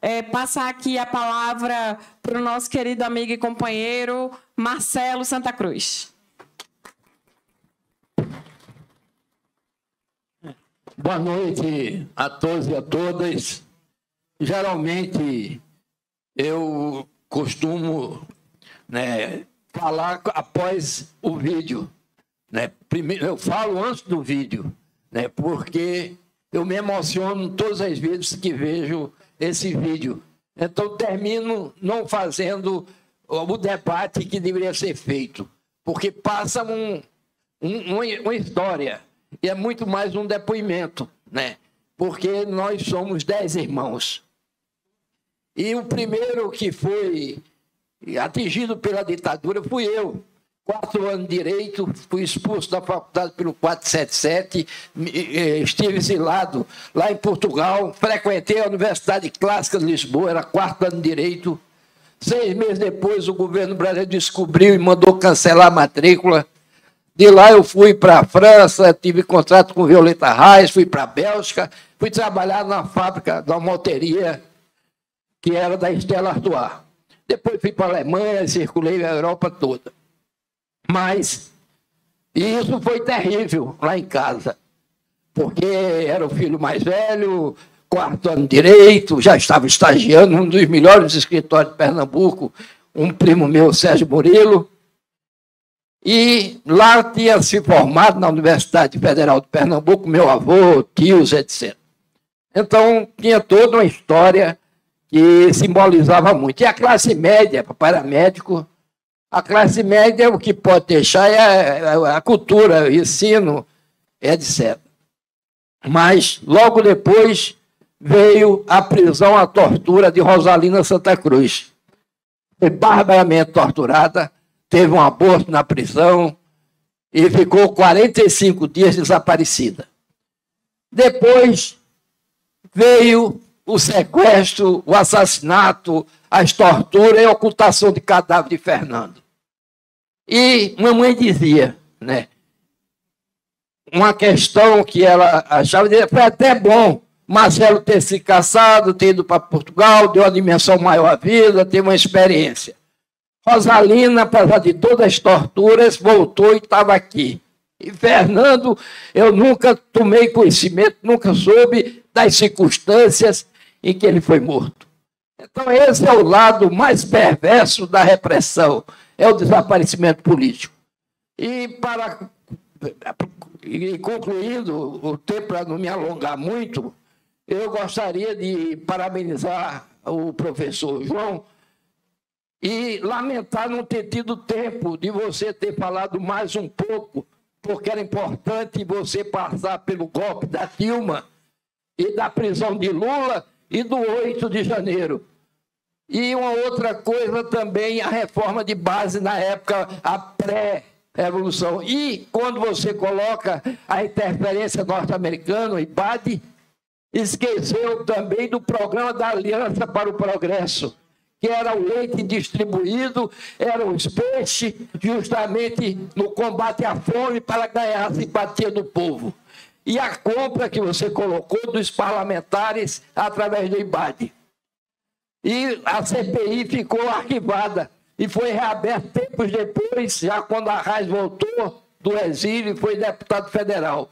é, passar aqui a palavra para o nosso querido amigo e companheiro Marcelo Santa Cruz. Boa noite a todos e a todas. Geralmente eu costumo né, falar após o vídeo. Né? Primeiro, eu falo antes do vídeo, né? porque eu me emociono todas as vezes que vejo esse vídeo. Então, termino não fazendo o debate que deveria ser feito, porque passa um, um, uma história e é muito mais um depoimento, né? porque nós somos dez irmãos. E o primeiro que foi atingido pela ditadura fui eu quatro anos de direito, fui expulso da faculdade pelo 477, estive exilado lá em Portugal, frequentei a Universidade Clássica de Lisboa, era quarto ano de direito. Seis meses depois, o governo brasileiro descobriu e mandou cancelar a matrícula. De lá eu fui para a França, tive contrato com Violeta Reis, fui para a Bélgica, fui trabalhar na fábrica da malteria, que era da Stella Artois. Depois fui para a Alemanha, circulei a Europa toda. Mas isso foi terrível lá em casa, porque era o filho mais velho, quarto ano direito, já estava estagiando um dos melhores escritórios de Pernambuco, um primo meu, Sérgio Murilo. E lá tinha se formado na Universidade Federal de Pernambuco, meu avô, tios, etc. Então, tinha toda uma história que simbolizava muito. E a classe média, papai era médico, a classe média, o que pode deixar é a cultura, o ensino, etc. Mas, logo depois, veio a prisão, a tortura de Rosalina Santa Cruz. Foi barbaramente torturada, teve um aborto na prisão e ficou 45 dias desaparecida. Depois veio o sequestro, o assassinato, as torturas e a ocultação de cadáver de Fernando. E mamãe dizia, né? Uma questão que ela achava, foi até bom Marcelo ter se casado, ter ido para Portugal, deu uma dimensão maior à vida, teve uma experiência. Rosalina, apesar de todas as torturas, voltou e estava aqui. E Fernando, eu nunca tomei conhecimento, nunca soube das circunstâncias em que ele foi morto. Então, esse é o lado mais perverso da repressão, é o desaparecimento político. E para e concluindo, o tempo para não me alongar muito, eu gostaria de parabenizar o professor João e lamentar não ter tido tempo de você ter falado mais um pouco, porque era importante você passar pelo golpe da Dilma e da prisão de Lula e do 8 de janeiro. E uma outra coisa também, a reforma de base na época, a pré-revolução. E quando você coloca a interferência norte-americana, o IBAD, esqueceu também do programa da Aliança para o Progresso, que era o leite distribuído, era o peixes, justamente no combate à fome para ganhar a simpatia do povo e a compra que você colocou dos parlamentares através do IBAD. E a CPI ficou arquivada e foi reaberta tempos depois, já quando a Raiz voltou do exílio e foi deputado federal.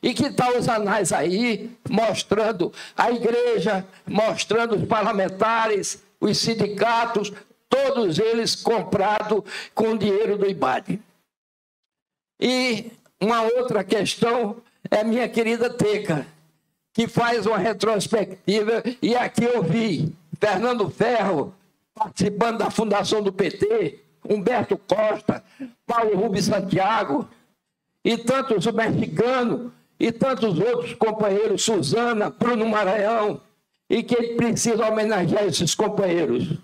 E que tal os anais aí, mostrando a igreja, mostrando os parlamentares, os sindicatos, todos eles comprados com dinheiro do IBAD. E uma outra questão é minha querida Teca, que faz uma retrospectiva, e aqui eu vi Fernando Ferro participando da fundação do PT, Humberto Costa, Paulo Rubens Santiago, e tantos mexicanos, e tantos outros companheiros, Suzana, Bruno Maranhão, e que ele precisa homenagear esses companheiros,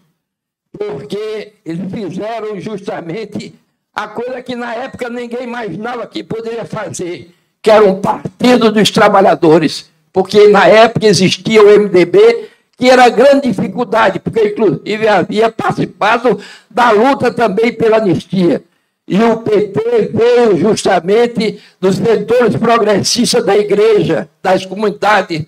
porque eles fizeram justamente a coisa que na época ninguém imaginava que poderia fazer, que era um partido dos trabalhadores, porque na época existia o MDB, que era grande dificuldade, porque inclusive havia participado da luta também pela anistia. E o PT veio justamente dos setores progressistas da igreja, das comunidades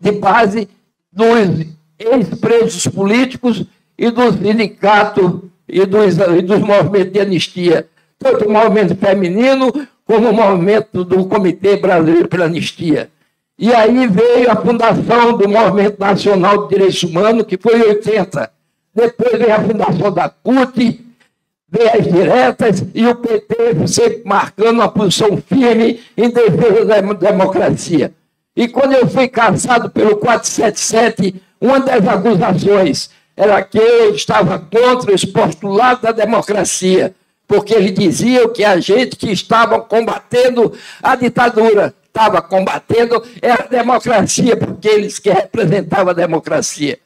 de base, nos ex-presos políticos e do sindicato e dos, e dos movimentos de anistia, tanto o movimento feminino como movimento do Comitê Brasileiro pela Anistia. E aí veio a fundação do Movimento Nacional de Direitos Humanos, que foi em 80. Depois veio a fundação da CUT, veio as diretas e o PT sempre marcando uma posição firme em defesa da democracia. E quando eu fui caçado pelo 477, uma das acusações era que eu estava contra os postulados da democracia, porque eles diziam que a gente que estava combatendo a ditadura estava combatendo a democracia, porque eles que representavam a democracia.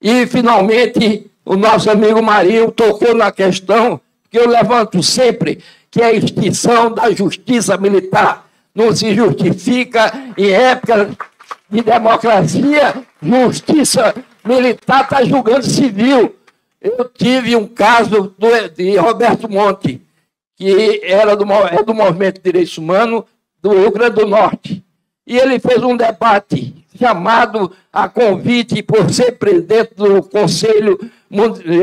E, finalmente, o nosso amigo Marinho tocou na questão que eu levanto sempre, que é a extinção da justiça militar. Não se justifica em época de democracia, justiça militar está julgando civil. Eu tive um caso do, de Roberto Monte, que era do, é do Movimento de Direitos Humanos do Rio Grande do Norte. E ele fez um debate chamado a convite por ser presidente do Conselho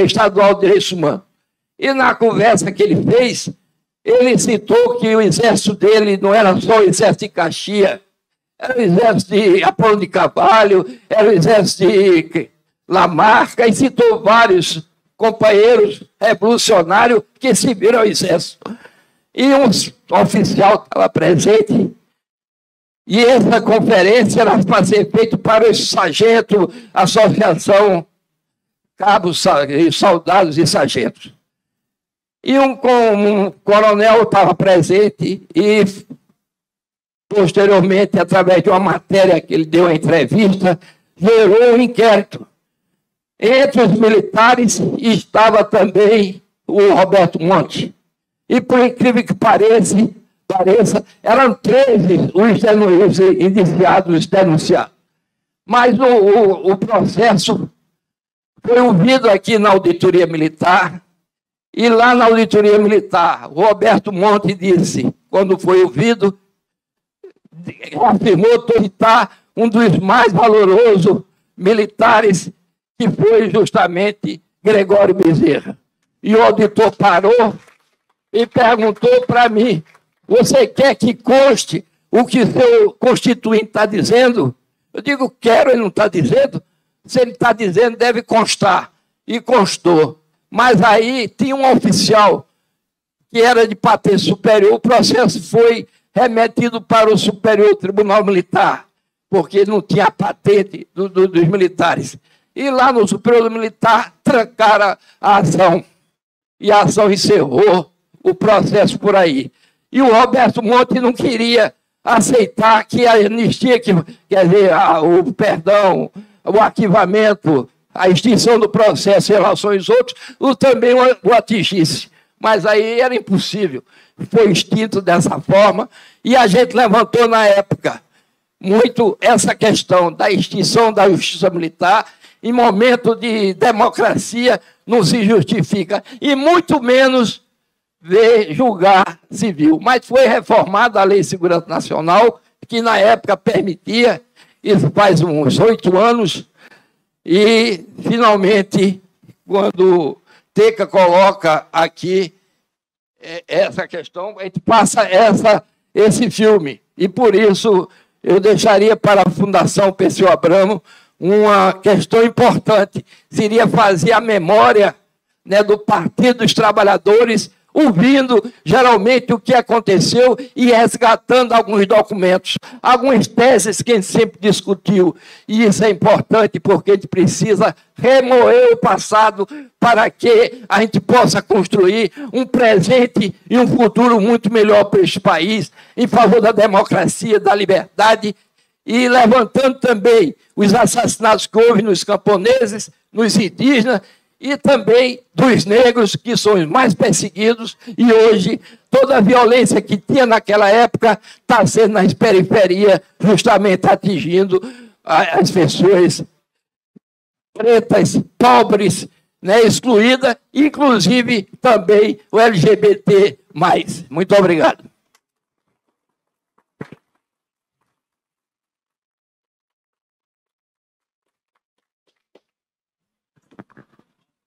Estadual de Direitos Humanos. E na conversa que ele fez, ele citou que o exército dele não era só o exército de Caxias, era o exército de Apolo de Cavalho, era o exército de Lamarca, e citou vários companheiros revolucionários que se viram ao exército. E um oficial estava presente, e essa conferência era para ser feita para o sargento, Associação Cabos, Soldados e Sargentos. E um, um coronel estava presente e, posteriormente, através de uma matéria que ele deu a entrevista, gerou um inquérito. Entre os militares estava também o Roberto Monte. E, por incrível que pareça, pareça eram 13 os indiciados denunciados. Mas o, o, o processo foi ouvido aqui na auditoria militar, e lá na auditoria militar, Roberto Monte disse, quando foi ouvido, afirmou autoritar um dos mais valorosos militares, que foi justamente Gregório Bezerra. E o auditor parou e perguntou para mim: Você quer que conste o que seu constituinte está dizendo? Eu digo: Quero, ele não está dizendo. Se ele está dizendo, deve constar. E constou. Mas aí tinha um oficial que era de patente superior, o processo foi remetido para o Superior Tribunal Militar, porque não tinha patente do, do, dos militares. E lá no Superior Militar trancaram a ação. E a ação encerrou o processo por aí. E o Roberto Monte não queria aceitar que a anistia, que, quer dizer, a, o perdão, o arquivamento, a extinção do processo em relação aos outros, o também o atingisse. Mas aí era impossível. Foi extinto dessa forma e a gente levantou na época muito essa questão da extinção da justiça militar em momento de democracia não se justifica e muito menos ver julgar civil. Mas foi reformada a Lei de Segurança Nacional que na época permitia, isso faz uns oito anos, e, finalmente, quando Teca coloca aqui é, essa questão, a gente passa essa, esse filme. E, por isso, eu deixaria para a Fundação Perseu Abramo uma questão importante. Seria fazer a memória né, do Partido dos Trabalhadores ouvindo geralmente o que aconteceu e resgatando alguns documentos, algumas teses que a gente sempre discutiu. E isso é importante porque a gente precisa remoer o passado para que a gente possa construir um presente e um futuro muito melhor para este país, em favor da democracia, da liberdade e levantando também os assassinatos que houve nos camponeses, nos indígenas e também dos negros, que são os mais perseguidos, e hoje toda a violência que tinha naquela época está sendo nas periferias, justamente atingindo as pessoas pretas, pobres, né, excluídas, inclusive também o LGBT. Muito obrigado.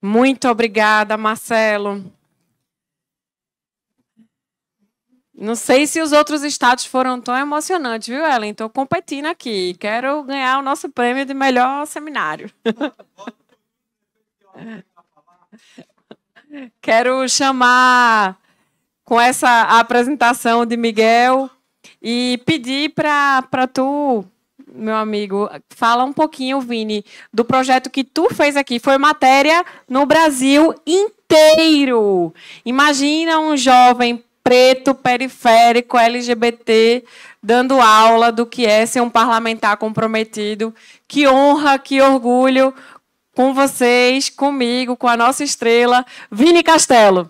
Muito obrigada, Marcelo. Não sei se os outros estados foram tão emocionantes, viu, Ellen? Estou competindo aqui. Quero ganhar o nosso prêmio de melhor seminário. Quero chamar com essa apresentação de Miguel e pedir para tu, meu amigo, fala um pouquinho, Vini, do projeto que tu fez aqui. Foi matéria no Brasil inteiro. Imagina um jovem preto, periférico, LGBT, dando aula do que é ser um parlamentar comprometido. Que honra, que orgulho com vocês, comigo, com a nossa estrela, Vini Castelo.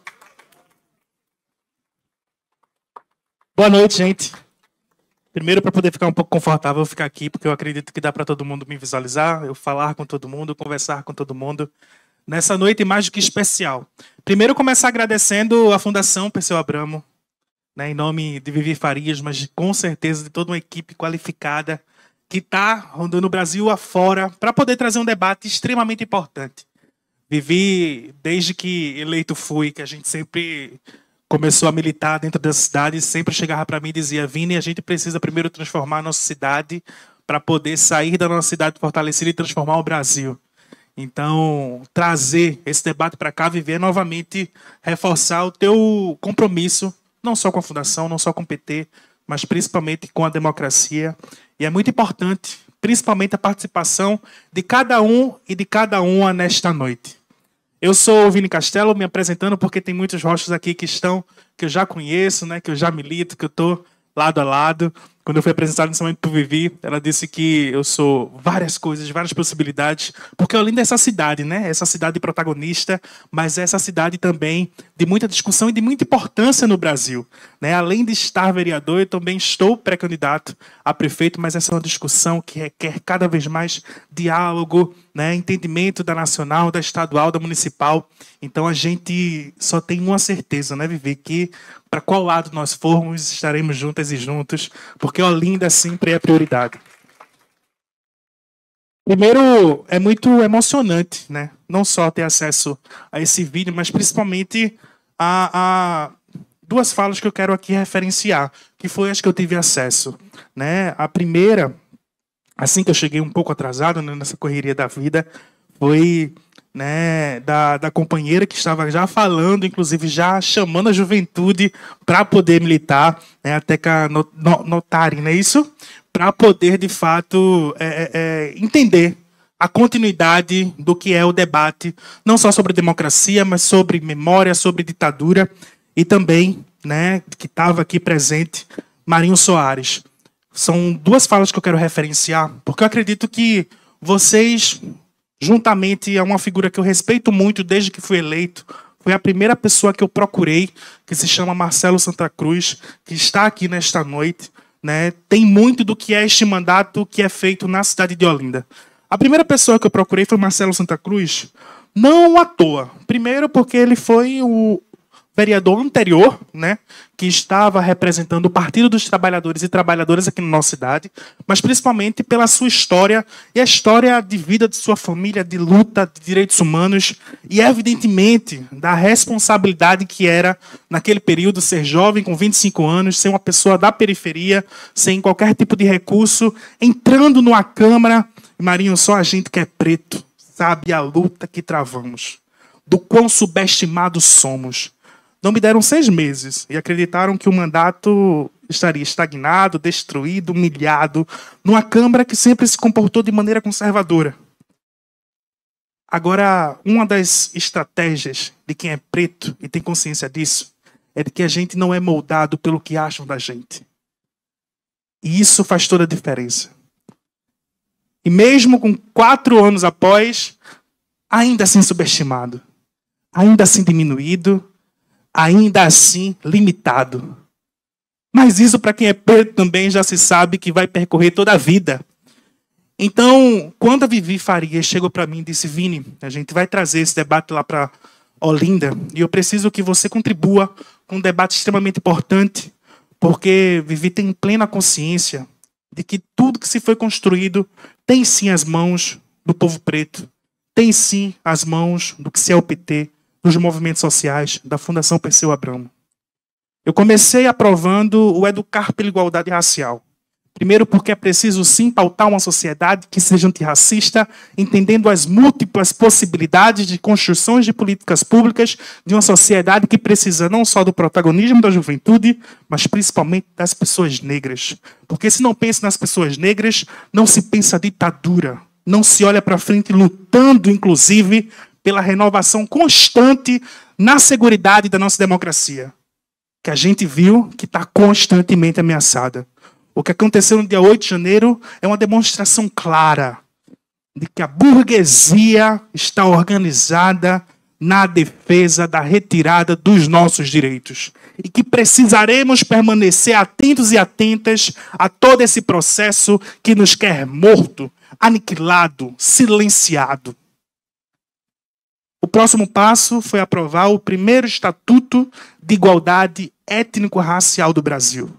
Boa noite, gente. Primeiro, para poder ficar um pouco confortável, eu ficar aqui, porque eu acredito que dá para todo mundo me visualizar, eu falar com todo mundo, conversar com todo mundo nessa noite mais do que especial. Primeiro, começar agradecendo a Fundação Perseu Abramo, né, em nome de Vivi Farias, mas com certeza de toda uma equipe qualificada que está rondando o Brasil afora para poder trazer um debate extremamente importante. Vivi, desde que eleito fui, que a gente sempre começou a militar dentro da cidade, sempre chegava para mim e dizia: Vini, a gente precisa primeiro transformar a nossa cidade para poder sair da nossa cidade fortalecida e transformar o Brasil. Então, trazer esse debate para cá, viver novamente, reforçar o teu compromisso, não só com a Fundação, não só com o PT, mas principalmente com a democracia. E é muito importante, principalmente a participação de cada um e de cada uma nesta noite. Eu sou o Vini Castelo, me apresentando porque tem muitos rostos aqui que estão, que eu já conheço, né, que eu já milito, que eu estou lado a lado. Quando eu fui apresentado inicialmente por Vivi, ela disse que eu sou várias coisas, várias possibilidades, porque além dessa cidade, né? Essa cidade protagonista, mas essa cidade também de muita discussão e de muita importância no Brasil. Né? Além de estar vereador, eu também estou pré-candidato a prefeito, mas essa é uma discussão que requer cada vez mais diálogo, né? entendimento da nacional, da estadual, da municipal. Então a gente só tem uma certeza, né, Vivi? Que para qual lado nós formos, estaremos juntas e juntos, porque Olinda sempre é prioridade. Primeiro, é muito emocionante, né? Não só ter acesso a esse vídeo, mas principalmente a, a duas falas que eu quero aqui referenciar, que foi as que eu tive acesso. Né? A primeira, assim que eu cheguei um pouco atrasado né, nessa correria da vida, foi né, da, da companheira que estava já falando, inclusive já chamando a juventude para poder militar, né, até que a not, notarem, não é isso? Para poder, de fato, é, é, é, entender a continuidade do que é o debate, não só sobre democracia, mas sobre memória, sobre ditadura, e também, né, que estava aqui presente, Marinho Soares. São duas falas que eu quero referenciar, porque eu acredito que vocês juntamente a uma figura que eu respeito muito desde que fui eleito. Foi a primeira pessoa que eu procurei, que se chama Marcelo Santa Cruz, que está aqui nesta noite. Né? Tem muito do que é este mandato que é feito na cidade de Olinda. A primeira pessoa que eu procurei foi Marcelo Santa Cruz, não à toa. Primeiro, porque ele foi o, vereador anterior, né, que estava representando o Partido dos Trabalhadores e Trabalhadoras aqui na nossa cidade, mas principalmente pela sua história e a história de vida de sua família, de luta de direitos humanos e, evidentemente, da responsabilidade que era, naquele período, ser jovem com 25 anos, ser uma pessoa da periferia, sem qualquer tipo de recurso, entrando numa Câmara. Marinho, só a gente que é preto sabe a luta que travamos, do quão subestimados somos não me deram seis meses e acreditaram que o mandato estaria estagnado, destruído, humilhado, numa Câmara que sempre se comportou de maneira conservadora. Agora, uma das estratégias de quem é preto e tem consciência disso é de que a gente não é moldado pelo que acham da gente. E isso faz toda a diferença. E mesmo com quatro anos após, ainda assim subestimado, ainda assim diminuído, ainda assim limitado. Mas isso, para quem é preto também, já se sabe que vai percorrer toda a vida. Então, quando a Vivi Faria chegou para mim e disse: Vini, a gente vai trazer esse debate lá para Olinda, e eu preciso que você contribua com um debate extremamente importante, porque Vivi tem plena consciência de que tudo que se foi construído tem sim as mãos do povo preto, tem sim as mãos do que se é o PT, dos movimentos sociais, da Fundação Perseu Abramo. Eu comecei aprovando o Educar pela Igualdade Racial. Primeiro, porque é preciso sim pautar uma sociedade que seja antirracista, entendendo as múltiplas possibilidades de construções de políticas públicas de uma sociedade que precisa não só do protagonismo da juventude, mas principalmente das pessoas negras. Porque se não pensa nas pessoas negras, não se pensa ditadura, não se olha para frente lutando, inclusive, pela renovação constante na segurança da nossa democracia, que a gente viu que está constantemente ameaçada. O que aconteceu no dia 8 de janeiro é uma demonstração clara de que a burguesia está organizada na defesa da retirada dos nossos direitos. E que precisaremos permanecer atentos e atentas a todo esse processo que nos quer morto, aniquilado, silenciado. O próximo passo foi aprovar o primeiro Estatuto de Igualdade Étnico-Racial do Brasil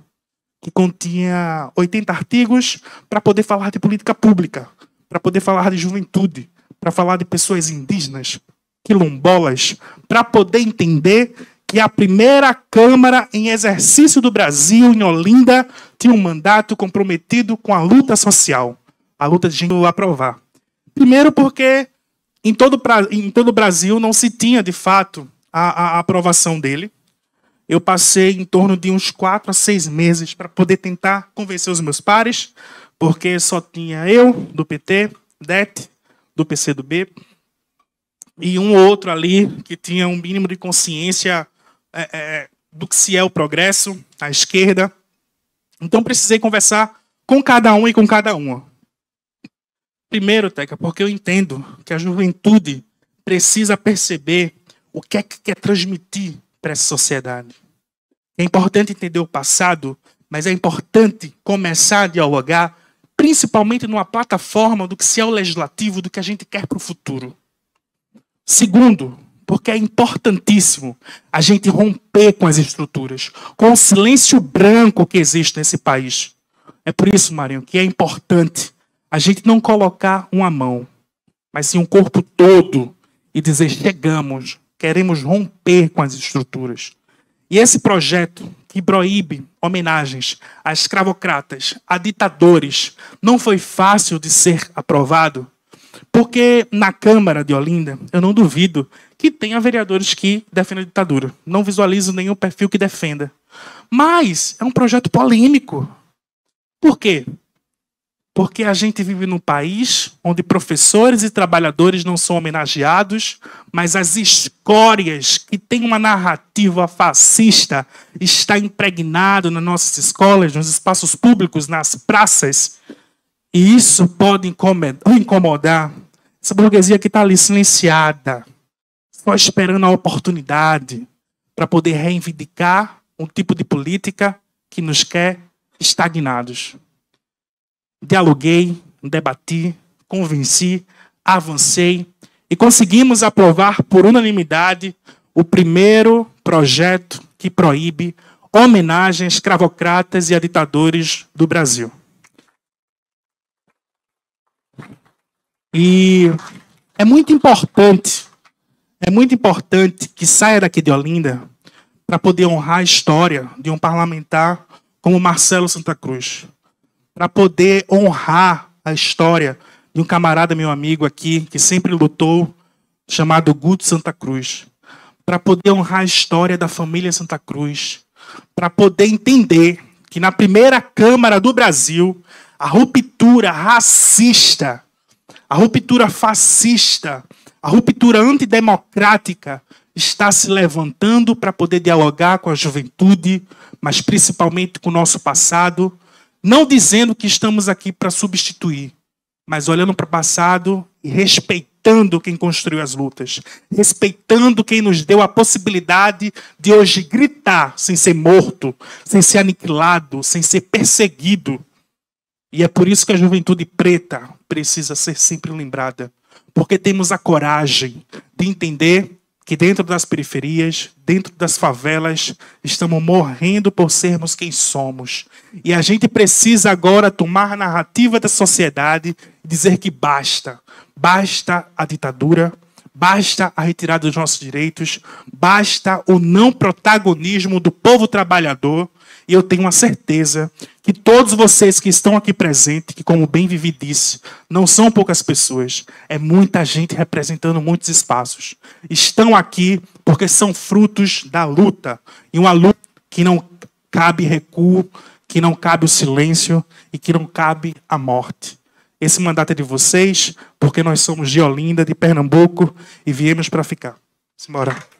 que continha 80 artigos para poder falar de política pública, para poder falar de juventude, para falar de pessoas indígenas, quilombolas, para poder entender que a primeira Câmara em exercício do Brasil, em Olinda, tinha um mandato comprometido com a luta social, a luta de gente aprovar. Primeiro porque em todo, em todo o Brasil não se tinha, de fato, a, a aprovação dele eu passei em torno de uns quatro a seis meses para poder tentar convencer os meus pares, porque só tinha eu, do PT, DET, do PCdoB, e um outro ali que tinha um mínimo de consciência é, é, do que se é o progresso, à esquerda. Então precisei conversar com cada um e com cada uma. Primeiro, Teca, porque eu entendo que a juventude precisa perceber o que é que quer transmitir para essa sociedade. É importante entender o passado, mas é importante começar a dialogar, principalmente numa plataforma do que se é o legislativo, do que a gente quer para o futuro. Segundo, porque é importantíssimo a gente romper com as estruturas, com o silêncio branco que existe nesse país. É por isso, Marinho, que é importante a gente não colocar uma mão, mas sim um corpo todo e dizer: chegamos, queremos romper com as estruturas. E esse projeto que proíbe homenagens a escravocratas, a ditadores, não foi fácil de ser aprovado, porque na Câmara de Olinda, eu não duvido que tenha vereadores que defendem a ditadura. Não visualizo nenhum perfil que defenda. Mas é um projeto polêmico. Por quê? Porque a gente vive num país onde professores e trabalhadores não são homenageados, mas as escórias que têm uma narrativa fascista está impregnado nas nossas escolas, nos espaços públicos, nas praças. E isso pode incomodar essa burguesia que está ali silenciada, só esperando a oportunidade para poder reivindicar um tipo de política que nos quer estagnados dialoguei, debati, convenci, avancei e conseguimos aprovar por unanimidade o primeiro projeto que proíbe homenagens escravocratas e a ditadores do Brasil. E é muito importante, é muito importante que saia daqui de Olinda para poder honrar a história de um parlamentar como Marcelo Santa Cruz para poder honrar a história de um camarada, meu amigo aqui, que sempre lutou, chamado Guto Santa Cruz. Para poder honrar a história da família Santa Cruz. Para poder entender que na primeira Câmara do Brasil, a ruptura racista, a ruptura fascista, a ruptura antidemocrática está se levantando para poder dialogar com a juventude, mas principalmente com o nosso passado, não dizendo que estamos aqui para substituir, mas olhando para o passado e respeitando quem construiu as lutas, respeitando quem nos deu a possibilidade de hoje gritar sem ser morto, sem ser aniquilado, sem ser perseguido. E é por isso que a juventude preta precisa ser sempre lembrada, porque temos a coragem de entender que dentro das periferias, dentro das favelas, estamos morrendo por sermos quem somos. E a gente precisa agora tomar a narrativa da sociedade e dizer que basta. Basta a ditadura, basta a retirada dos nossos direitos, basta o não protagonismo do povo trabalhador. E eu tenho uma certeza que todos vocês que estão aqui presentes, que como bem Vivi disse, não são poucas pessoas, é muita gente representando muitos espaços. Estão aqui porque são frutos da luta. E uma luta que não cabe recuo, que não cabe o silêncio e que não cabe a morte. Esse mandato é de vocês, porque nós somos de Olinda, de Pernambuco, e viemos para ficar. Simbora.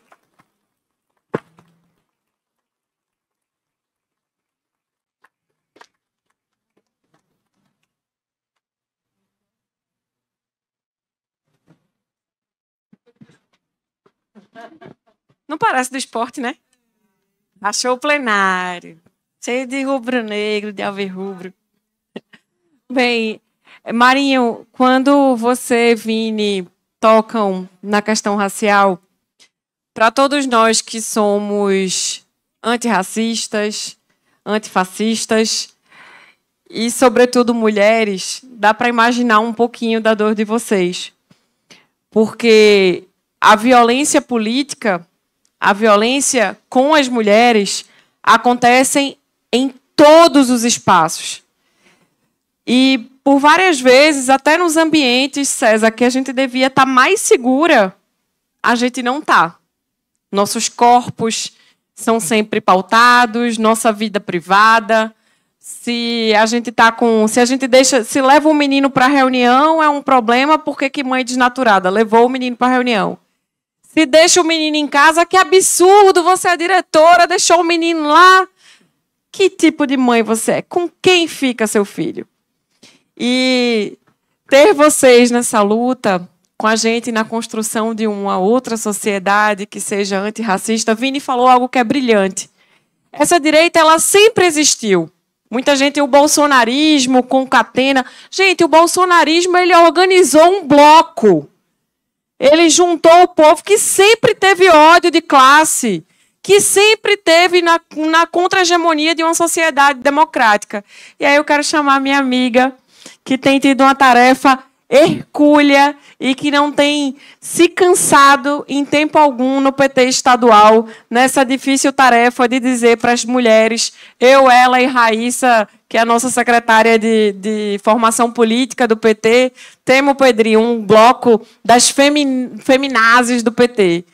Não parece do esporte, né? Achou o plenário. Cheio de rubro-negro, de alvirrubro. Bem, Marinho, quando você, Vini, tocam na questão racial, para todos nós que somos antirracistas, antifascistas e, sobretudo, mulheres, dá para imaginar um pouquinho da dor de vocês. Porque a violência política, a violência com as mulheres, acontecem em todos os espaços. E por várias vezes, até nos ambientes, César, que a gente devia estar tá mais segura, a gente não está. Nossos corpos são sempre pautados, nossa vida privada. Se a gente tá com, se a gente deixa, se leva um menino para a reunião é um problema, porque que mãe desnaturada levou o menino para a reunião. Se deixa o menino em casa, que absurdo, você é diretora, deixou o menino lá. Que tipo de mãe você é? Com quem fica seu filho? E ter vocês nessa luta com a gente na construção de uma outra sociedade que seja antirracista. Vini falou algo que é brilhante. Essa direita ela sempre existiu. Muita gente o bolsonarismo concatena. Gente, o bolsonarismo ele organizou um bloco. Ele juntou o povo que sempre teve ódio de classe, que sempre teve na, na contra-hegemonia de uma sociedade democrática. E aí eu quero chamar minha amiga, que tem tido uma tarefa hercúlea e que não tem se cansado em tempo algum no PT estadual nessa difícil tarefa de dizer para as mulheres, eu, ela e Raíssa, que é a nossa secretária de, de formação política do PT, temos, Pedrinho, um bloco das femin, feminazes do PT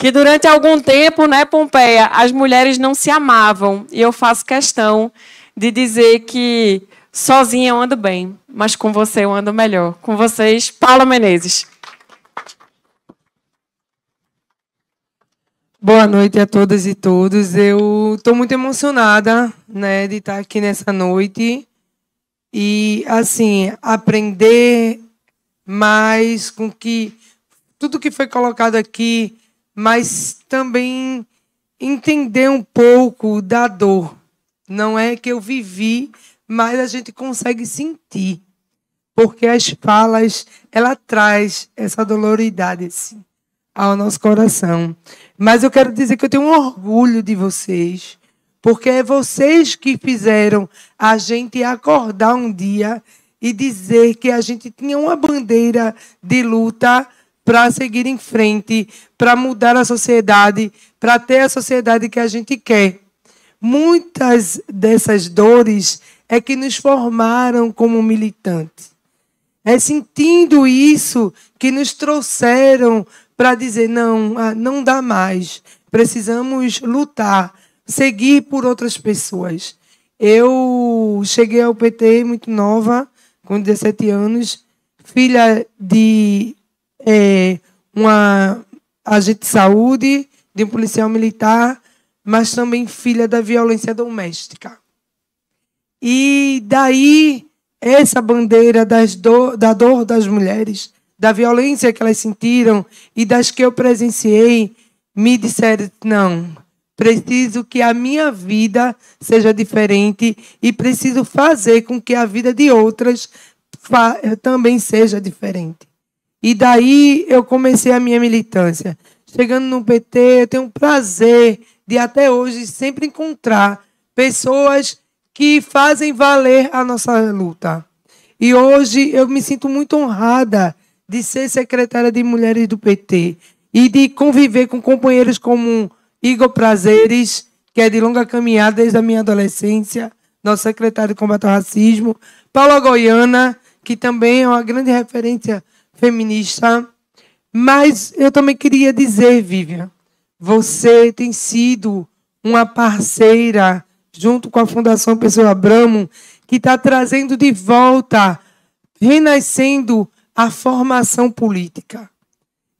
que durante algum tempo, né, Pompeia, as mulheres não se amavam. E eu faço questão de dizer que sozinha eu ando bem, mas com você eu ando melhor. Com vocês, Paula Menezes. Boa noite a todas e todos. Eu estou muito emocionada, né, de estar aqui nessa noite e assim aprender mais com que tudo que foi colocado aqui mas também entender um pouco da dor. Não é que eu vivi, mas a gente consegue sentir. Porque as falas, ela traz essa doloridade assim, ao nosso coração. Mas eu quero dizer que eu tenho um orgulho de vocês, porque é vocês que fizeram a gente acordar um dia e dizer que a gente tinha uma bandeira de luta para seguir em frente, para mudar a sociedade, para ter a sociedade que a gente quer. Muitas dessas dores é que nos formaram como militantes. É sentindo isso que nos trouxeram para dizer: não, ah, não dá mais. Precisamos lutar, seguir por outras pessoas. Eu cheguei ao PT muito nova, com 17 anos, filha de é, uma agente de saúde, de um policial militar, mas também filha da violência doméstica. E daí essa bandeira do, da dor das mulheres, da violência que elas sentiram e das que eu presenciei, me disseram: não, preciso que a minha vida seja diferente e preciso fazer com que a vida de outras também seja diferente. E daí eu comecei a minha militância. Chegando no PT, eu tenho um prazer de até hoje sempre encontrar pessoas que fazem valer a nossa luta. E hoje eu me sinto muito honrada de ser secretária de mulheres do PT e de conviver com companheiros como Igor Prazeres, que é de longa caminhada desde a minha adolescência, nosso secretário de combate ao racismo, Paula Goiana, que também é uma grande referência feminista. Mas eu também queria dizer, Vivian, você tem sido uma parceira, junto com a Fundação Pessoa Abramo, que está trazendo de volta, renascendo a formação política.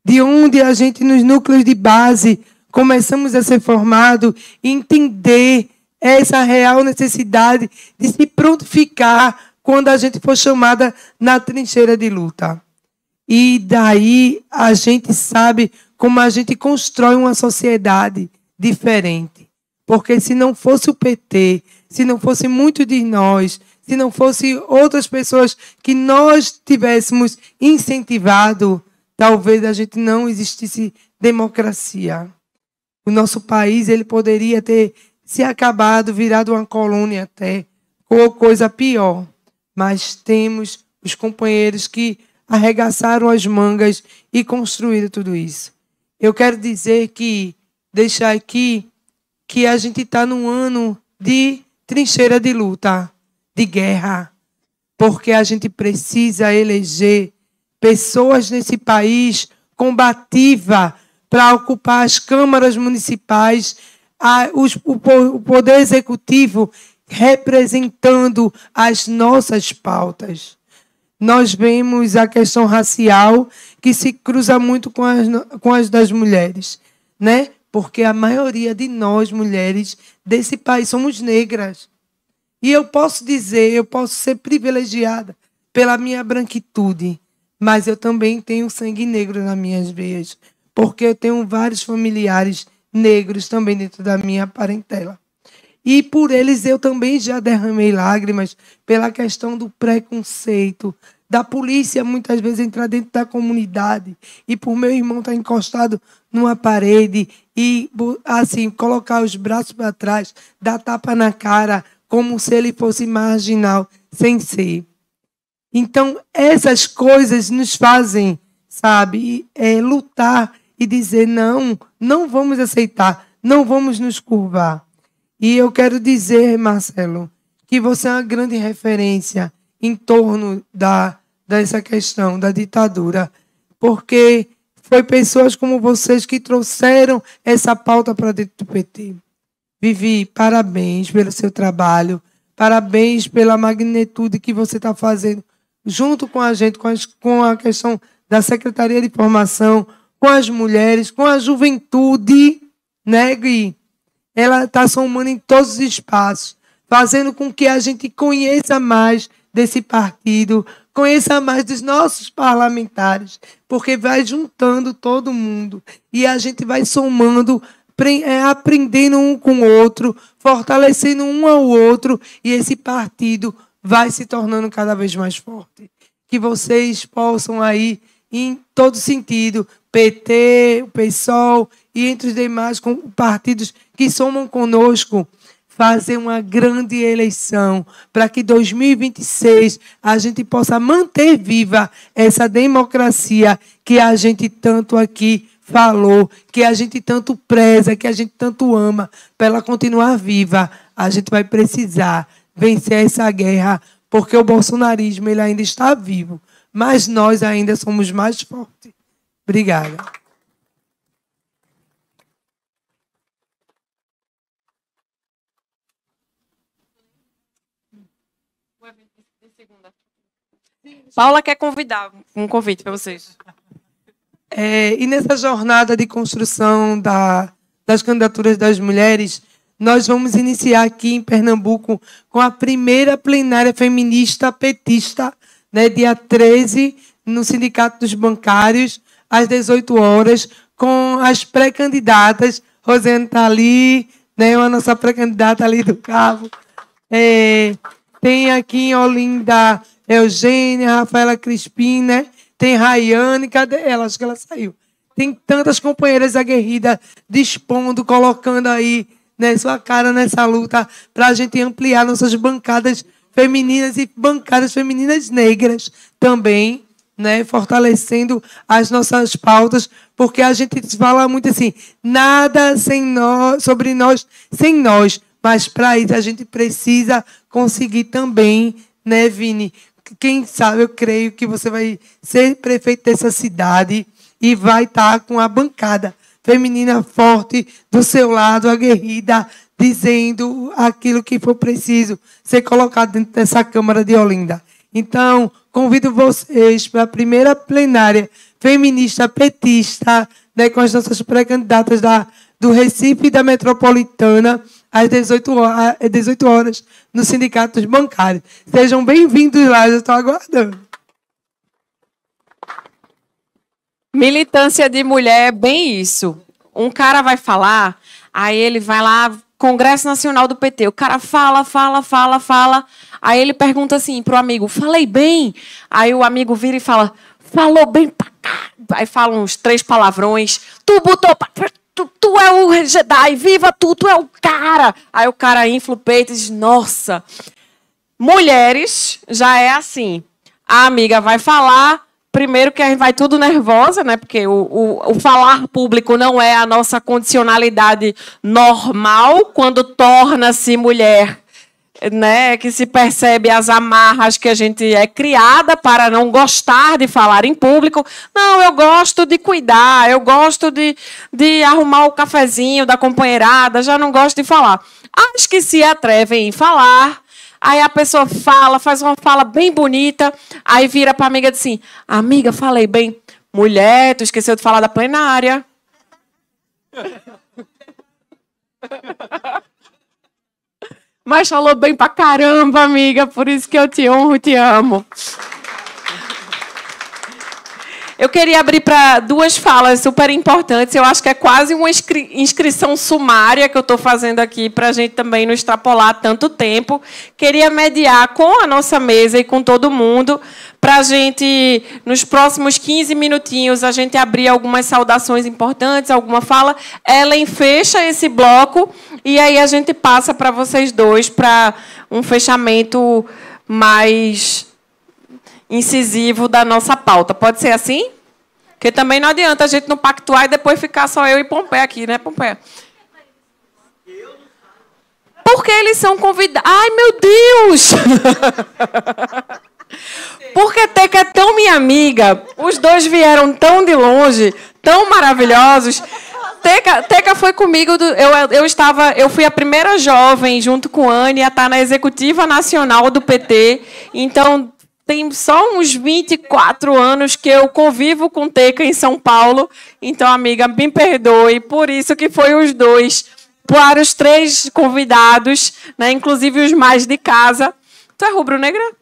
De onde a gente, nos núcleos de base, começamos a ser formado e entender essa real necessidade de se prontificar quando a gente for chamada na trincheira de luta. E daí a gente sabe como a gente constrói uma sociedade diferente. Porque se não fosse o PT, se não fosse muito de nós, se não fosse outras pessoas que nós tivéssemos incentivado, talvez a gente não existisse democracia. O nosso país ele poderia ter se acabado, virado uma colônia até, ou coisa pior. Mas temos os companheiros que arregaçaram as mangas e construíram tudo isso. Eu quero dizer que, deixar aqui, que a gente está num ano de trincheira de luta de guerra, porque a gente precisa eleger pessoas nesse país combativa para ocupar as câmaras municipais, a, os, o, o poder executivo representando as nossas pautas. Nós vemos a questão racial que se cruza muito com as, com as das mulheres, né? Porque a maioria de nós, mulheres desse país, somos negras. E eu posso dizer, eu posso ser privilegiada pela minha branquitude, mas eu também tenho sangue negro nas minhas veias, porque eu tenho vários familiares negros também dentro da minha parentela. E por eles eu também já derramei lágrimas pela questão do preconceito, da polícia muitas vezes entrar dentro da comunidade e por meu irmão estar encostado numa parede e assim colocar os braços para trás, dar tapa na cara, como se ele fosse marginal, sem ser. Então, essas coisas nos fazem, sabe, é, lutar e dizer: não, não vamos aceitar, não vamos nos curvar. E eu quero dizer, Marcelo, que você é uma grande referência em torno da, dessa questão da ditadura, porque foi pessoas como vocês que trouxeram essa pauta para dentro do PT. Vivi, parabéns pelo seu trabalho, parabéns pela magnitude que você está fazendo junto com a gente, com, as, com a questão da Secretaria de Formação, com as mulheres, com a juventude, né, Gui? Ela está somando em todos os espaços, fazendo com que a gente conheça mais desse partido, conheça mais dos nossos parlamentares, porque vai juntando todo mundo e a gente vai somando é, aprendendo um com o outro, fortalecendo um ao outro, e esse partido vai se tornando cada vez mais forte. Que vocês possam aí, em todo sentido, PT, o PSOL e entre os demais partidos que somam conosco, fazer uma grande eleição para que 2026 a gente possa manter viva essa democracia que a gente tanto aqui falou, que a gente tanto preza, que a gente tanto ama, para ela continuar viva, a gente vai precisar vencer essa guerra, porque o bolsonarismo ele ainda está vivo, mas nós ainda somos mais fortes. Obrigada. Paula quer convidar um convite para vocês. É, e nessa jornada de construção da, das candidaturas das mulheres, nós vamos iniciar aqui em Pernambuco com a primeira plenária feminista petista, né, dia 13, no Sindicato dos Bancários, às 18 horas, com as pré-candidatas. Rosane está ali, né, a nossa pré-candidata ali do Cabo. É, tem aqui em Olinda Eugênia, Rafaela Crispim, né? Tem Rayane, cadê ela? Acho que ela saiu. Tem tantas companheiras aguerridas dispondo, colocando aí né, sua cara nessa luta para a gente ampliar nossas bancadas femininas e bancadas femininas negras também, né, fortalecendo as nossas pautas, porque a gente fala muito assim, nada sem nós, sobre nós sem nós, mas para isso a gente precisa conseguir também, né, Vini? Quem sabe, eu creio que você vai ser prefeito dessa cidade e vai estar com a bancada feminina forte do seu lado, aguerrida, dizendo aquilo que for preciso ser colocado dentro dessa Câmara de Olinda. Então, convido vocês para a primeira plenária feminista petista, né, com as nossas pré-candidatas da, do Recife e da Metropolitana, às 18 horas, 18 horas no Sindicato dos Bancários. Sejam bem-vindos lá, eu estou aguardando. Militância de mulher é bem isso. Um cara vai falar, aí ele vai lá, Congresso Nacional do PT. O cara fala, fala, fala, fala. Aí ele pergunta assim pro amigo: falei bem? Aí o amigo vira e fala: falou bem pra cá. Aí fala uns três palavrões. Tu botou pra. Tu, tu é o Jedi, viva tu, tu é o cara. Aí o cara infla o peito e diz: Nossa. Mulheres já é assim. A amiga vai falar, Primeiro que a gente vai tudo nervosa, né? Porque o, o, o, falar público não é a nossa condicionalidade normal quando torna-se mulher, né? Que se percebe as amarras que a gente é criada para não gostar de falar em público. Não, eu gosto de cuidar, eu gosto de, de arrumar o cafezinho da companheirada, já não gosto de falar. As que se atrevem em falar Aí a pessoa fala, faz uma fala bem bonita, aí vira para a amiga e diz assim: Amiga, falei bem. Mulher, tu esqueceu de falar da plenária. Mas falou bem pra caramba, amiga, por isso que eu te honro, te amo. Eu queria abrir para duas falas super importantes. Eu acho que é quase uma inscri inscrição sumária que eu estou fazendo aqui para a gente também não extrapolar tanto tempo. Queria mediar com a nossa mesa e com todo mundo para a gente, nos próximos 15 minutinhos, a gente abrir algumas saudações importantes, alguma fala. Ellen fecha esse bloco e aí a gente passa para vocês dois para um fechamento mais incisivo da nossa pauta. Pode ser assim? Porque também não adianta a gente não pactuar e depois ficar só eu e Pompeia aqui, né, Pompeia? Porque eles são convidados. Ai, meu Deus! Porque Teca é tão minha amiga, os dois vieram tão de longe, tão maravilhosos. Teca, Teca foi comigo, do, eu, eu estava, eu fui a primeira jovem junto com Anne a estar na executiva nacional do PT. Então tem só uns 24 anos que eu convivo com Teca em São Paulo. Então, amiga, me perdoe. Por isso que foi os dois. Para os três convidados, né, inclusive os mais de casa. Tu é rubro-negra?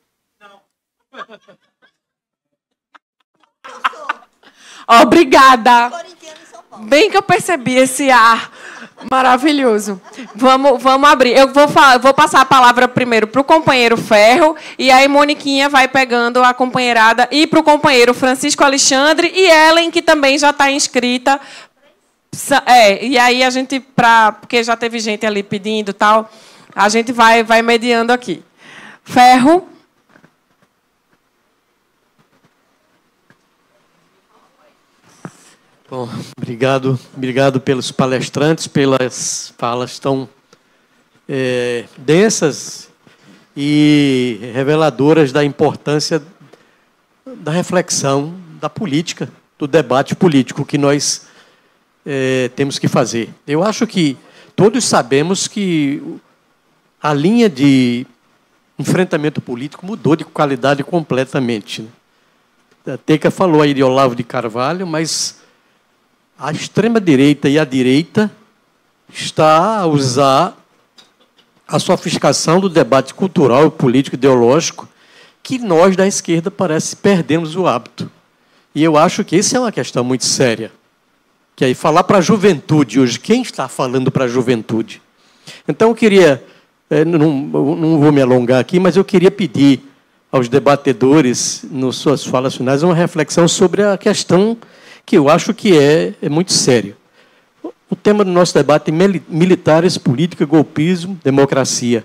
Obrigada. Bem que eu percebi esse ar Maravilhoso. Vamos, vamos abrir. Eu vou, falar, vou passar a palavra primeiro para o companheiro Ferro, e aí Moniquinha vai pegando a companheirada, e para o companheiro Francisco Alexandre e Ellen, que também já está inscrita. É, e aí a gente, pra, porque já teve gente ali pedindo tal, a gente vai, vai mediando aqui. Ferro. Bom, obrigado, obrigado pelos palestrantes, pelas falas tão é, densas e reveladoras da importância da reflexão da política, do debate político que nós é, temos que fazer. Eu acho que todos sabemos que a linha de enfrentamento político mudou de qualidade completamente. Né? A Teca falou aí de Olavo de Carvalho, mas a extrema-direita e a direita está a usar a sofisticação do debate cultural, político, ideológico, que nós da esquerda parece perdemos o hábito. E eu acho que isso é uma questão muito séria. Que aí falar para a juventude hoje, quem está falando para a juventude? Então eu queria, eh, não, não vou me alongar aqui, mas eu queria pedir aos debatedores, nas suas falas finais, uma reflexão sobre a questão que eu acho que é, é muito sério. O tema do nosso debate é militares, política, golpismo, democracia.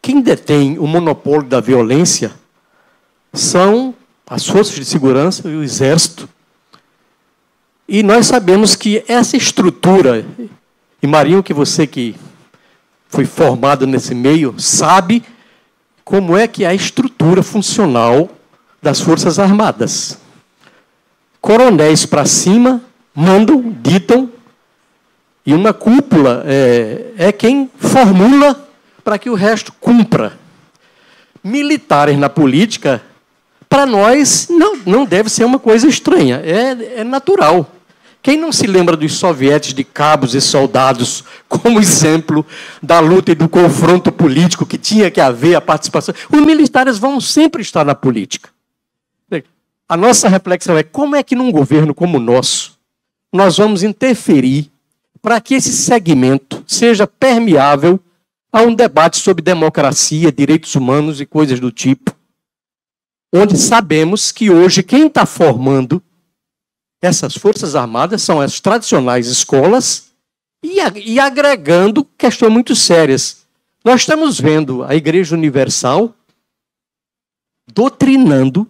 Quem detém o monopólio da violência são as forças de segurança e o exército. E nós sabemos que essa estrutura, e Marinho, que você que foi formado nesse meio, sabe como é que é a estrutura funcional das Forças Armadas. Coronéis para cima mandam, ditam, e uma cúpula é, é quem formula para que o resto cumpra. Militares na política, para nós, não, não deve ser uma coisa estranha, é, é natural. Quem não se lembra dos sovietes de cabos e soldados como exemplo da luta e do confronto político que tinha que haver a participação? Os militares vão sempre estar na política. A nossa reflexão é como é que num governo como o nosso nós vamos interferir para que esse segmento seja permeável a um debate sobre democracia, direitos humanos e coisas do tipo, onde sabemos que hoje quem está formando essas Forças Armadas são as tradicionais escolas e, e agregando questões muito sérias. Nós estamos vendo a Igreja Universal doutrinando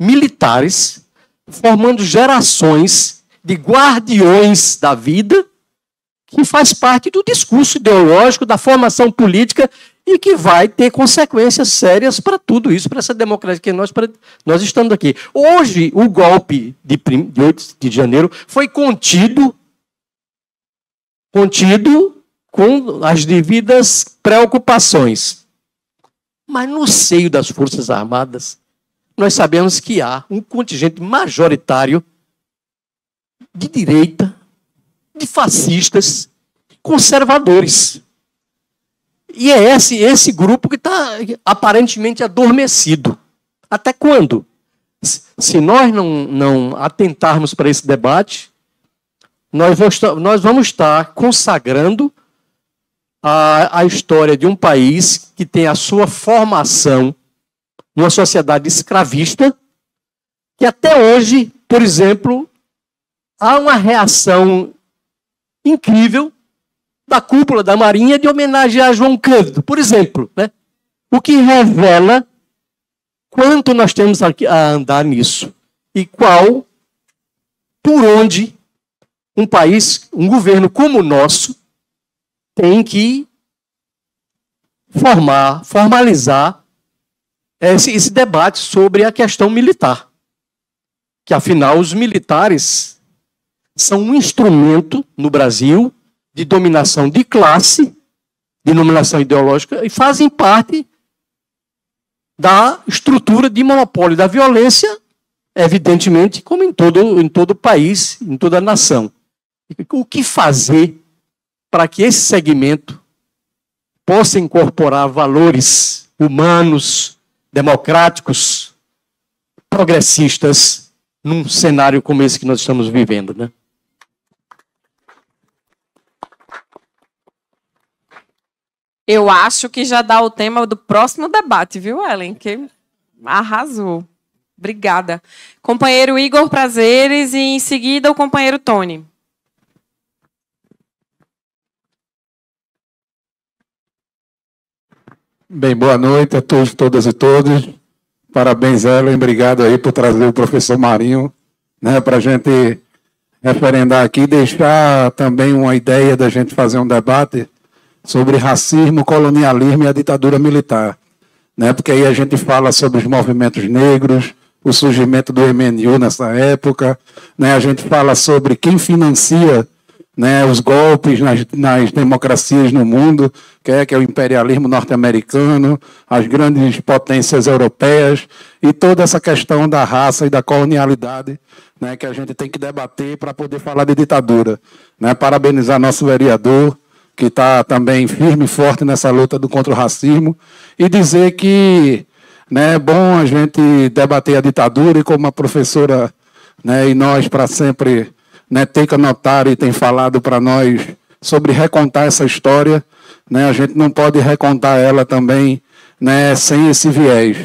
militares, formando gerações de guardiões da vida, que faz parte do discurso ideológico, da formação política e que vai ter consequências sérias para tudo isso, para essa democracia que nós, nós estamos aqui. Hoje, o golpe de, de 8 de janeiro foi contido, contido com as devidas preocupações. Mas no seio das Forças Armadas, nós sabemos que há um contingente majoritário de direita, de fascistas, conservadores. E é esse, esse grupo que está aparentemente adormecido. Até quando? Se nós não, não atentarmos para esse debate, nós vamos, nós vamos estar consagrando a, a história de um país que tem a sua formação numa sociedade escravista, que até hoje, por exemplo, há uma reação incrível da cúpula da Marinha de homenagear João Cândido, por exemplo. Né? O que revela quanto nós temos a andar nisso e qual, por onde um país, um governo como o nosso, tem que formar, formalizar esse, esse debate sobre a questão militar. Que afinal os militares são um instrumento no Brasil de dominação de classe, de dominação ideológica, e fazem parte da estrutura de monopólio da violência, evidentemente, como em todo, em todo país, em toda nação. O que fazer para que esse segmento possa incorporar valores humanos, democráticos, progressistas, num cenário como esse que nós estamos vivendo, né? Eu acho que já dá o tema do próximo debate, viu, Ellen? Que arrasou. Obrigada. Companheiro Igor Prazeres e em seguida o companheiro Tony. Bem, boa noite a todos, todas e todos. Parabéns, Ellen. Obrigado aí por trazer o professor Marinho, né, para a gente referendar aqui, deixar também uma ideia da gente fazer um debate sobre racismo, colonialismo e a ditadura militar. Né? Porque aí a gente fala sobre os movimentos negros, o surgimento do MNU nessa época, né? a gente fala sobre quem financia né, os golpes nas, nas, democracias no mundo, que é, que é o imperialismo norte-americano, as grandes potências europeias e toda essa questão da raça e da colonialidade né, que a gente tem que debater para poder falar de ditadura. Né? Parabenizar nosso vereador, que está também firme e forte nessa luta do contra o racismo, e dizer que né, é bom a gente debater a ditadura e como a professora né, e nós para sempre né, anotar e tem falado para nós sobre recontar essa história, né, a gente não pode recontar ela também né, sem esse viés.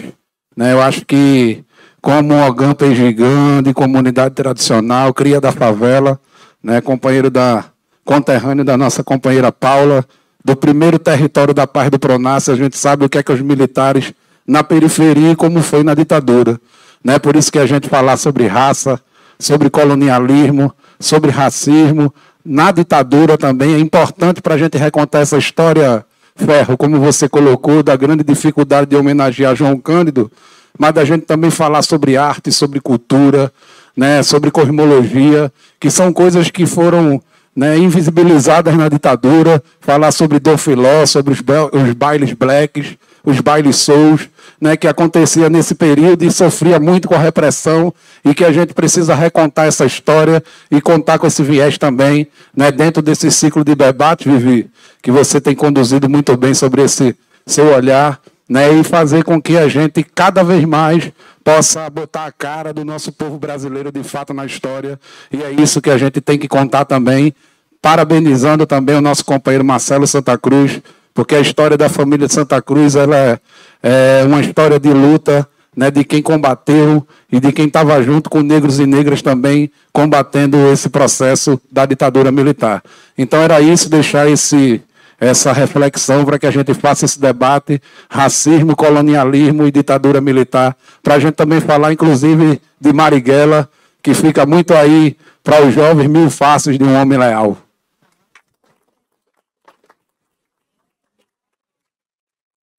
Né, eu acho que como Ogampa Gigante, comunidade tradicional, cria da favela, né, companheiro da conterrâneo da nossa companheira Paula, do primeiro território da paz do Pronace, a gente sabe o que é que os militares na periferia, como foi na ditadura. Né? Por isso que a gente falar sobre raça, sobre colonialismo, sobre racismo, na ditadura também é importante para a gente recontar essa história, Ferro, como você colocou, da grande dificuldade de homenagear João Cândido, mas da gente também falar sobre arte, sobre cultura, né, sobre cosmologia, que são coisas que foram né, invisibilizadas na ditadura, falar sobre Dofiló, sobre os, os bailes blacks, os bailes souls, né, que acontecia nesse período e sofria muito com a repressão e que a gente precisa recontar essa história e contar com esse viés também, né, dentro desse ciclo de debate, Vivi, que você tem conduzido muito bem sobre esse seu olhar, né, e fazer com que a gente cada vez mais possa botar a cara do nosso povo brasileiro de fato na história. E é isso que a gente tem que contar também, parabenizando também o nosso companheiro Marcelo Santa Cruz, porque a história da família de Santa Cruz ela é, é uma história de luta, né, de quem combateu e de quem estava junto com negros e negras também combatendo esse processo da ditadura militar. Então era isso, deixar esse essa reflexão para que a gente faça esse debate racismo, colonialismo e ditadura militar, para a gente também falar, inclusive, de Marighella, que fica muito aí para os jovens mil faces de um homem leal.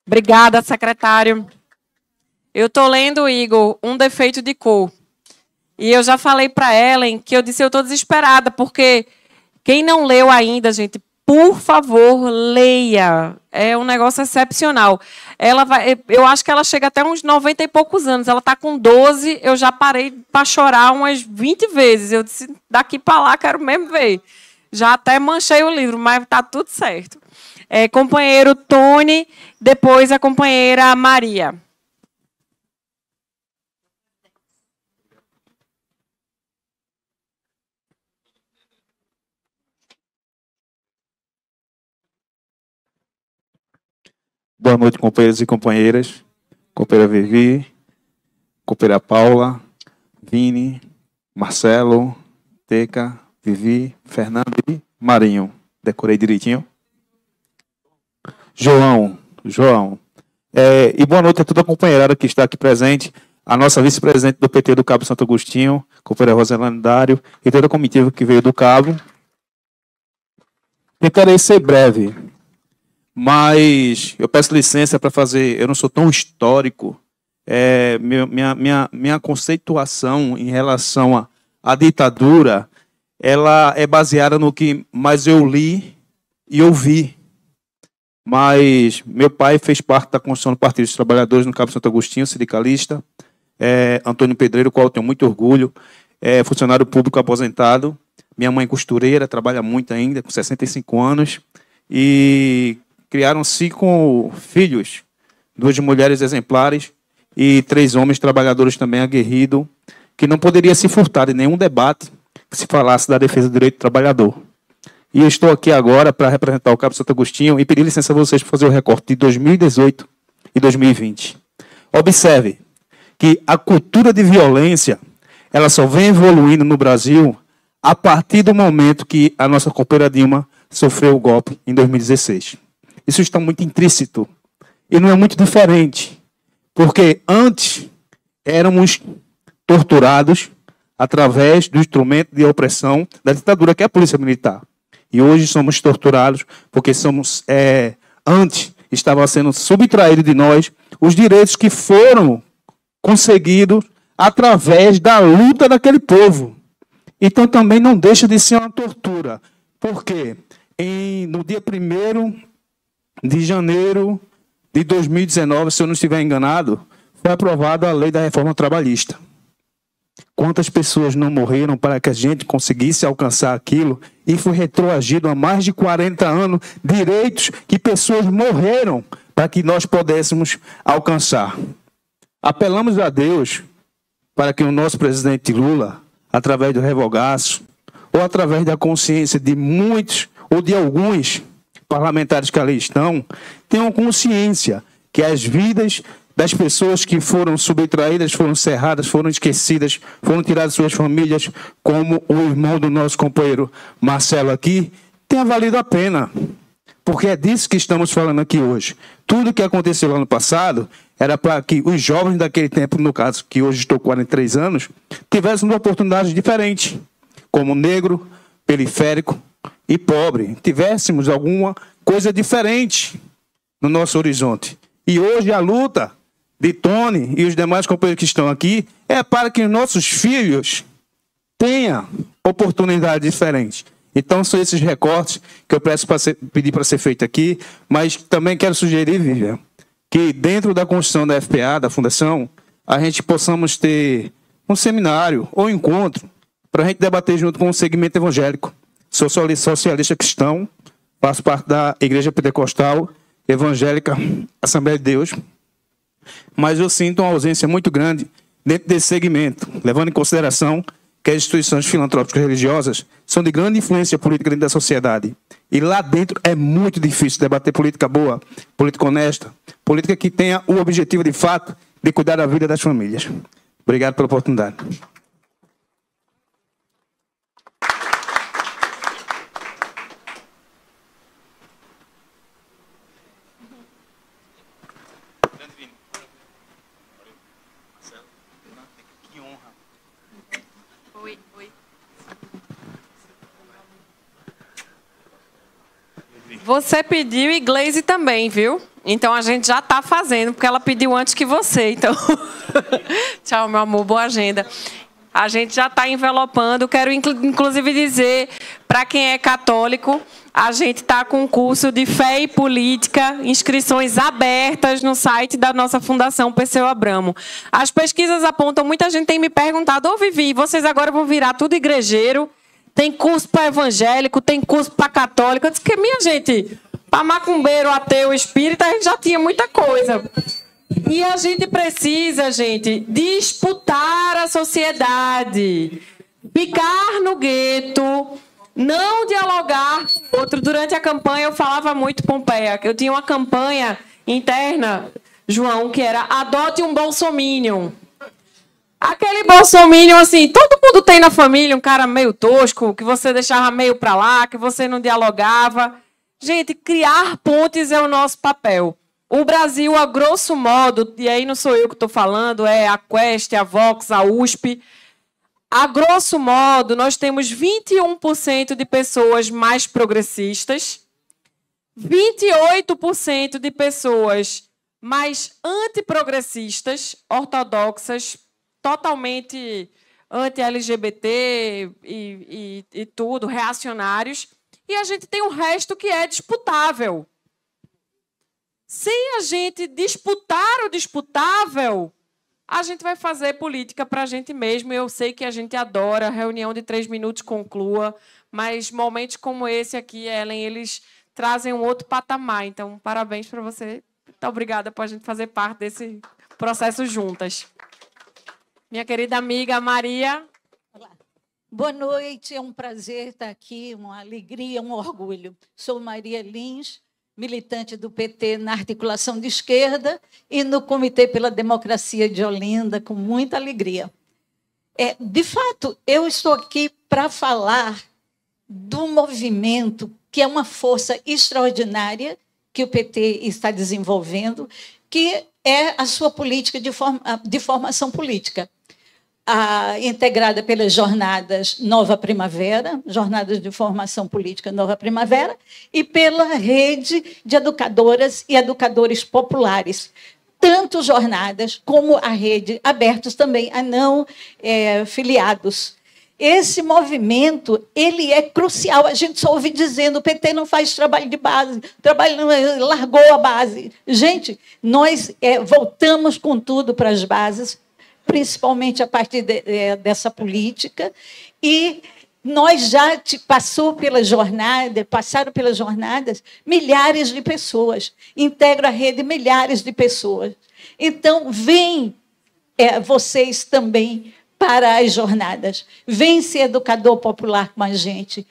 Obrigada, secretário. Eu estou lendo, Igor, Um Defeito de Cor. E eu já falei para Ellen que eu disse eu estou desesperada, porque quem não leu ainda, gente, por favor, leia. É um negócio excepcional. Ela vai, eu acho que ela chega até uns 90 e poucos anos. Ela está com 12, eu já parei para chorar umas 20 vezes. Eu disse, daqui para lá quero mesmo ver. Já até manchei o livro, mas está tudo certo. É, companheiro Tony, depois a companheira Maria. Boa noite, companheiros e companheiras. Companheira Vivi, companheira Paula, Vini, Marcelo, Teca, Vivi, Fernando e Marinho. Decorei direitinho? João, João. É, e boa noite a toda a companheirada que está aqui presente. A nossa vice-presidente do PT do Cabo Santo Agostinho, companheira Roselane Dário, e toda a comitiva que veio do Cabo. Tentarei ser breve mas eu peço licença para fazer. Eu não sou tão histórico. É, minha, minha, minha conceituação em relação à, à ditadura ela é baseada no que mais eu li e ouvi. Mas meu pai fez parte da construção do Partido dos Trabalhadores no Cabo Santo Agostinho, sindicalista. É, Antônio Pedreiro, qual eu tenho muito orgulho. É funcionário público aposentado. Minha mãe costureira, trabalha muito ainda, com 65 anos. E criaram cinco filhos, duas mulheres exemplares e três homens trabalhadores também aguerridos, que não poderia se furtar de nenhum debate que se falasse da defesa do direito do trabalhador. E eu estou aqui agora para representar o Cabo Santo Agostinho e pedir licença a vocês para fazer o recorte de 2018 e 2020. Observe que a cultura de violência ela só vem evoluindo no Brasil a partir do momento que a nossa companheira Dilma sofreu o golpe em 2016. Isso está muito intrínseco. E não é muito diferente. Porque antes éramos torturados através do instrumento de opressão da ditadura, que é a polícia militar. E hoje somos torturados porque somos, é, antes, estava sendo subtraído de nós os direitos que foram conseguidos através da luta daquele povo. Então também não deixa de ser uma tortura. Por quê? Em, no dia 1 de janeiro de 2019, se eu não estiver enganado, foi aprovada a lei da reforma trabalhista. Quantas pessoas não morreram para que a gente conseguisse alcançar aquilo e foi retroagido há mais de 40 anos direitos que pessoas morreram para que nós pudéssemos alcançar. Apelamos a Deus para que o nosso presidente Lula, através do revogaço, ou através da consciência de muitos ou de alguns parlamentares que ali estão tenham consciência que as vidas das pessoas que foram subtraídas, foram cerradas, foram esquecidas, foram tiradas suas famílias, como o irmão do nosso companheiro Marcelo aqui, tenha valido a pena. Porque é disso que estamos falando aqui hoje. Tudo que aconteceu lá no passado era para que os jovens daquele tempo, no caso, que hoje estou com 43 anos, tivessem oportunidades diferentes, como negro, periférico e pobre, tivéssemos alguma coisa diferente no nosso horizonte. E hoje a luta de Tony e os demais companheiros que estão aqui é para que nossos filhos tenham oportunidades diferentes. Então, são esses recortes que eu peço para pedir para ser feito aqui, mas também quero sugerir, Vivian, que dentro da construção da FPA, da Fundação, a gente possamos ter um seminário ou um encontro para a gente debater junto com o segmento evangélico. Sou socialista cristão, faço parte da Igreja Pentecostal Evangélica Assembleia de Deus, mas eu sinto uma ausência muito grande dentro desse segmento, levando em consideração que as instituições filantrópicas religiosas são de grande influência política dentro da sociedade. E lá dentro é muito difícil debater política boa, política honesta, política que tenha o objetivo, de fato, de cuidar da vida das famílias. Obrigado pela oportunidade. Você pediu e Glaze também, viu? Então a gente já está fazendo, porque ela pediu antes que você. Então, tchau, meu amor, boa agenda. A gente já está envelopando. Quero inclusive dizer para quem é católico, a gente está com um curso de fé e política, inscrições abertas no site da nossa Fundação Perseu Abramo. As pesquisas apontam, muita gente tem me perguntado, ô oh, Vivi, vocês agora vão virar tudo igrejeiro? Tem curso para evangélico, tem curso para católico. Eu disse que, minha gente, para macumbeiro, ateu, espírita, a gente já tinha muita coisa. E a gente precisa, gente, disputar a sociedade, ficar no gueto, não dialogar com outro. Durante a campanha eu falava muito, Pompeia, que eu tinha uma campanha interna, João, que era adote um bolsominion. Aquele bolsominion, assim, todo mundo tem na família um cara meio tosco, que você deixava meio para lá, que você não dialogava. Gente, criar pontes é o nosso papel. O Brasil, a grosso modo, e aí não sou eu que estou falando, é a Quest, a Vox, a USP. A grosso modo, nós temos 21% de pessoas mais progressistas, 28% de pessoas mais antiprogressistas, ortodoxas, totalmente anti-LGBT e, e, e tudo, reacionários, e a gente tem o resto que é disputável. Se a gente disputar o disputável, a gente vai fazer política para a gente mesmo. Eu sei que a gente adora reunião de três minutos conclua, mas momentos como esse aqui, Ellen, eles trazem um outro patamar. Então, parabéns para você. Muito obrigada por a gente fazer parte desse processo juntas. Minha querida amiga Maria. Olá. Boa noite, é um prazer estar aqui, uma alegria, um orgulho. Sou Maria Lins, militante do PT na articulação de esquerda e no Comitê pela Democracia de Olinda, com muita alegria. É, de fato, eu estou aqui para falar do movimento que é uma força extraordinária que o PT está desenvolvendo, que é a sua política de, forma, de formação política integrada pelas jornadas Nova Primavera, jornadas de formação política Nova Primavera, e pela rede de educadoras e educadores populares. Tanto jornadas como a rede abertos também a não é, filiados. Esse movimento ele é crucial. A gente só ouve dizendo o PT não faz trabalho de base, trabalho não, largou a base. Gente, nós é, voltamos com tudo para as bases principalmente a partir de, é, dessa política, e nós já te, passou pela jornada, passaram pelas jornadas milhares de pessoas, integra a rede milhares de pessoas. Então, vem é, vocês também para as jornadas. Vem ser educador popular com a gente,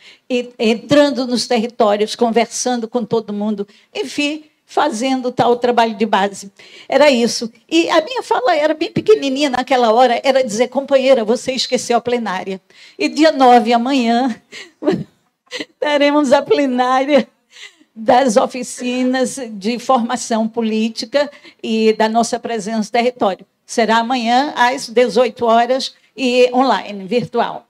entrando nos territórios, conversando com todo mundo. Enfim, fazendo tal trabalho de base. Era isso. E a minha fala era bem pequenininha naquela hora, era dizer, companheira, você esqueceu a plenária. E dia 9, amanhã, teremos a plenária das oficinas de formação política e da nossa presença no território. Será amanhã às 18 horas e online, virtual.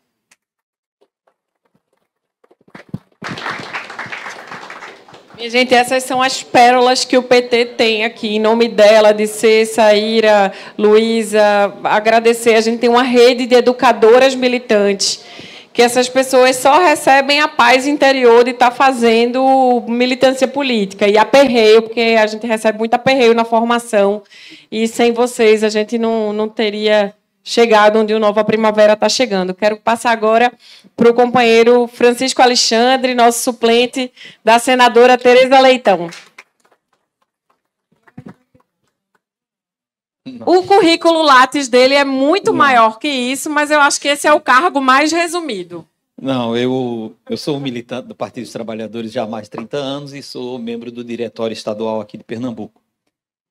Minha gente, essas são as pérolas que o PT tem aqui, em nome dela, de Cessa, Ira, Luísa, agradecer. A gente tem uma rede de educadoras militantes, que essas pessoas só recebem a paz interior de estar fazendo militância política. E aperreio, porque a gente recebe muito aperreio na formação, e sem vocês a gente não, não teria chegado onde o Nova Primavera está chegando. Quero passar agora para o companheiro Francisco Alexandre, nosso suplente da senadora Tereza Leitão. O currículo Lattes dele é muito Não. maior que isso, mas eu acho que esse é o cargo mais resumido. Não, eu, eu sou militante do Partido dos Trabalhadores já há mais de 30 anos e sou membro do Diretório Estadual aqui de Pernambuco.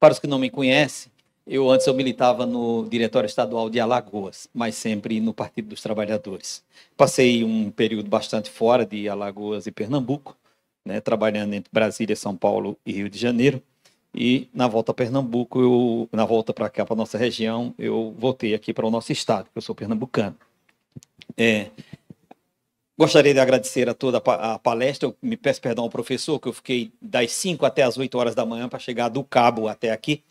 Para os que não me conhecem, eu antes eu militava no Diretório Estadual de Alagoas, mas sempre no Partido dos Trabalhadores. Passei um período bastante fora de Alagoas e Pernambuco, né, trabalhando entre Brasília, São Paulo e Rio de Janeiro. E na volta a Pernambuco, eu, na volta para cá, para nossa região, eu voltei aqui para o nosso estado, que eu sou pernambucano. É, gostaria de agradecer a toda a palestra. Eu me peço perdão ao professor, que eu fiquei das 5 até as 8 horas da manhã para chegar do Cabo até aqui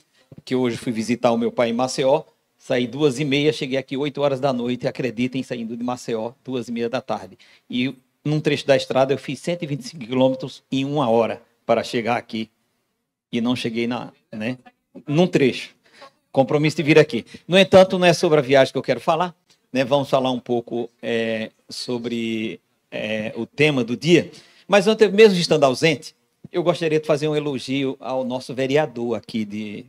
que hoje fui visitar o meu pai em Maceió, saí duas e meia, cheguei aqui oito horas da noite, acreditem, saindo de Maceió, duas e meia da tarde. E num trecho da estrada eu fiz 125 quilômetros em uma hora para chegar aqui. E não cheguei na, né, num trecho. Compromisso de vir aqui. No entanto, não é sobre a viagem que eu quero falar. Né, vamos falar um pouco é, sobre é, o tema do dia. Mas antes, mesmo estando ausente, eu gostaria de fazer um elogio ao nosso vereador aqui de,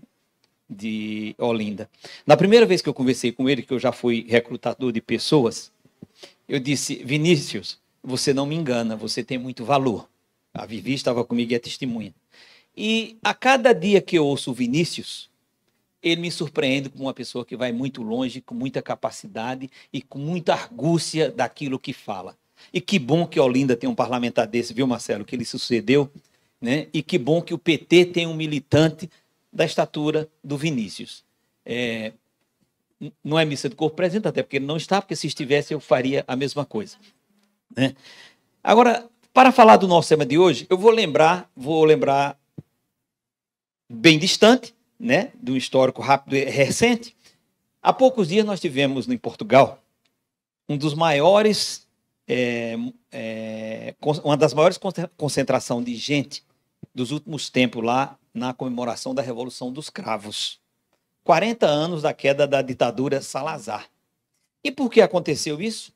de Olinda. Na primeira vez que eu conversei com ele, que eu já fui recrutador de pessoas, eu disse: Vinícius, você não me engana, você tem muito valor. A Vivi estava comigo e é testemunha. E a cada dia que eu ouço o Vinícius, ele me surpreende como uma pessoa que vai muito longe, com muita capacidade e com muita argúcia daquilo que fala. E que bom que Olinda tem um parlamentar desse, viu, Marcelo, que ele sucedeu, né? E que bom que o PT tem um militante da estatura do Vinícius. É, não é missa do corpo presente, até porque ele não está, porque se estivesse eu faria a mesma coisa. Né? Agora, para falar do nosso tema de hoje, eu vou lembrar, vou lembrar bem distante, né, do histórico rápido e recente. Há poucos dias nós tivemos em Portugal um dos maiores, é, é, uma das maiores concentração de gente dos últimos tempos lá na comemoração da Revolução dos Cravos. 40 anos da queda da ditadura Salazar. E por que aconteceu isso?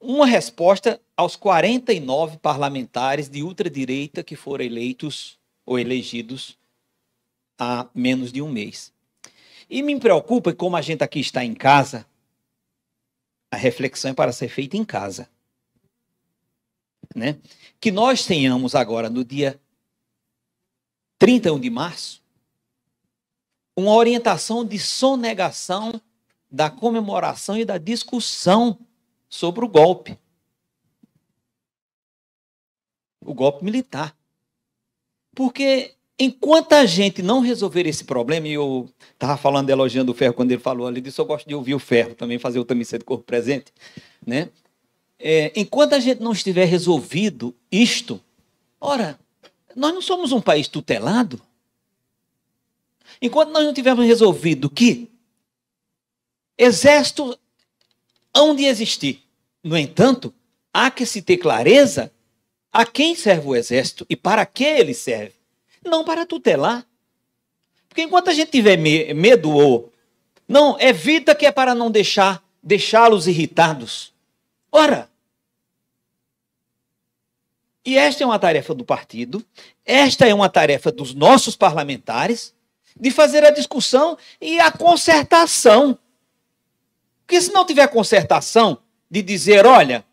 Uma resposta aos 49 parlamentares de ultradireita que foram eleitos ou elegidos há menos de um mês. E me preocupa, como a gente aqui está em casa, a reflexão é para ser feita em casa. Né? Que nós tenhamos agora, no dia 31 de março, uma orientação de sonegação da comemoração e da discussão sobre o golpe. O golpe militar. Porque enquanto a gente não resolver esse problema, e eu estava falando, elogiando o Ferro quando ele falou ali disso, eu gosto de ouvir o Ferro, também fazer o de Corpo Presente, né? É, enquanto a gente não estiver resolvido isto, ora, nós não somos um país tutelado. Enquanto nós não tivermos resolvido que exército hão de existir. No entanto, há que se ter clareza a quem serve o exército e para que ele serve. Não para tutelar. Porque enquanto a gente tiver medo ou não, evita que é para não deixar deixá-los irritados. Ora, e esta é uma tarefa do partido, esta é uma tarefa dos nossos parlamentares, de fazer a discussão e a concertação. Porque se não tiver concertação, de dizer, olha,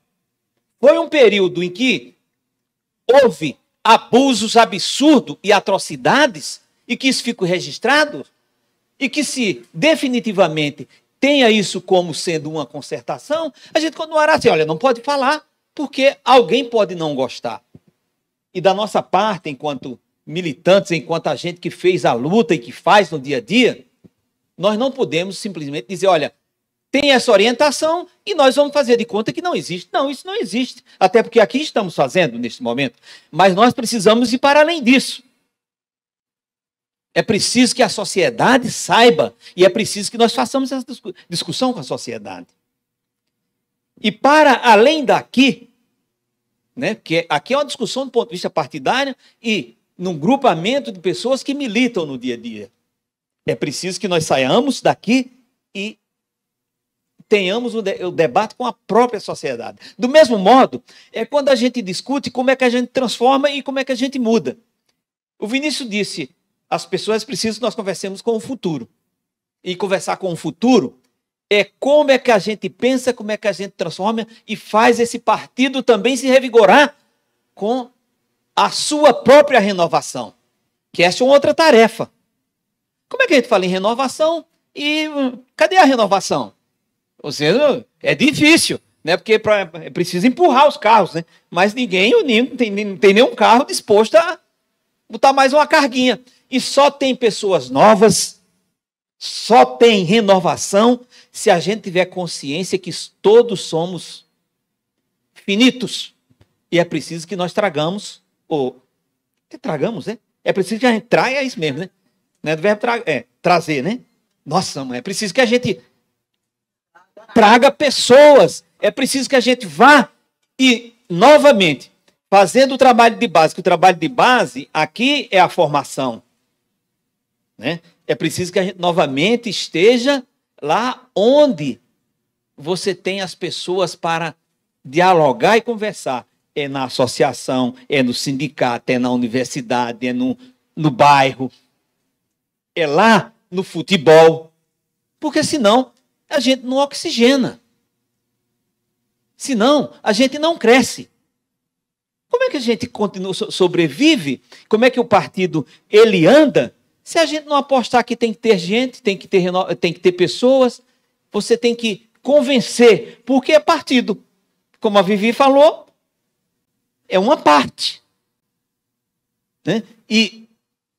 foi um período em que houve abusos absurdos e atrocidades, e que isso fique registrado, e que se definitivamente tenha isso como sendo uma concertação, a gente continuará assim, olha, não pode falar, porque alguém pode não gostar. E da nossa parte, enquanto militantes, enquanto a gente que fez a luta e que faz no dia a dia, nós não podemos simplesmente dizer, olha, tem essa orientação e nós vamos fazer de conta que não existe. Não, isso não existe. Até porque aqui estamos fazendo neste momento. Mas nós precisamos ir para além disso. É preciso que a sociedade saiba e é preciso que nós façamos essa discussão com a sociedade. E para além daqui, né, porque aqui é uma discussão do ponto de vista partidário e num grupamento de pessoas que militam no dia a dia. É preciso que nós saiamos daqui e tenhamos o, de, o, debate com a própria sociedade. Do mesmo modo, é quando a gente discute como é que a gente transforma e como é que a gente muda. O Vinícius disse: as pessoas precisam que nós conversemos com o futuro. E conversar com o futuro é como é que a gente pensa, como é que a gente transforma e faz esse partido também se revigorar com a sua própria renovação. Que essa é uma outra tarefa. Como é que a gente fala em renovação e hum, cadê a renovação? Ou seja, é difícil, né? Porque é preciso empurrar os carros, né? Mas ninguém, não tem, não tem nenhum carro disposto a botar mais uma carguinha. E só tem pessoas novas, só tem renovação se a gente tiver consciência que todos somos finitos. E é preciso que nós tragamos, ou que tragamos, né? É preciso que a gente traga isso mesmo, né? Não é do verbo tra é, trazer, né? Nossa, mãe, é preciso que a gente traga pessoas. É preciso que a gente vá e, novamente, fazendo o trabalho de base, que o trabalho de base aqui é a formação. Né? É preciso que a gente novamente esteja lá onde você tem as pessoas para dialogar e conversar. É na associação, é no sindicato, é na universidade, é no, no bairro, é lá no futebol. Porque senão a gente não oxigena. Senão, a gente não cresce. Como é que a gente continua, sobrevive? Como é que o partido ele anda? Se a gente não apostar que tem que ter gente, tem que ter, tem que ter pessoas, você tem que convencer, porque é partido. Como a Vivi falou, é uma parte. Né? E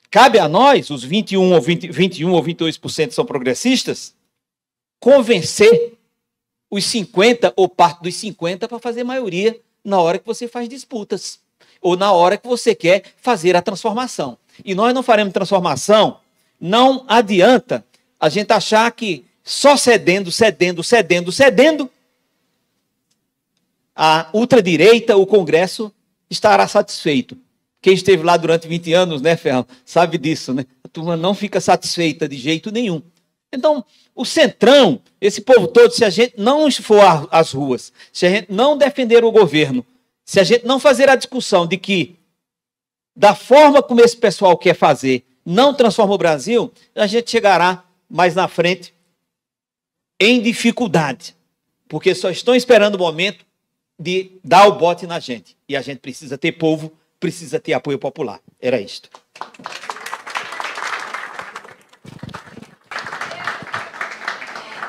cabe a nós, os 21 ou, 20, 21 ou 22% são progressistas, convencer os 50 ou parte dos 50 para fazer maioria na hora que você faz disputas ou na hora que você quer fazer a transformação. E nós não faremos transformação, não adianta a gente achar que só cedendo, cedendo, cedendo, cedendo, a ultradireita, o Congresso estará satisfeito. Quem esteve lá durante 20 anos, né, Ferro, sabe disso, né? A turma não fica satisfeita de jeito nenhum. Então, o centrão, esse povo todo, se a gente não for às ruas, se a gente não defender o governo, se a gente não fazer a discussão de que, da forma como esse pessoal quer fazer, não transforma o Brasil, a gente chegará mais na frente em dificuldade. Porque só estão esperando o momento de dar o bote na gente. E a gente precisa ter povo, precisa ter apoio popular. Era isto.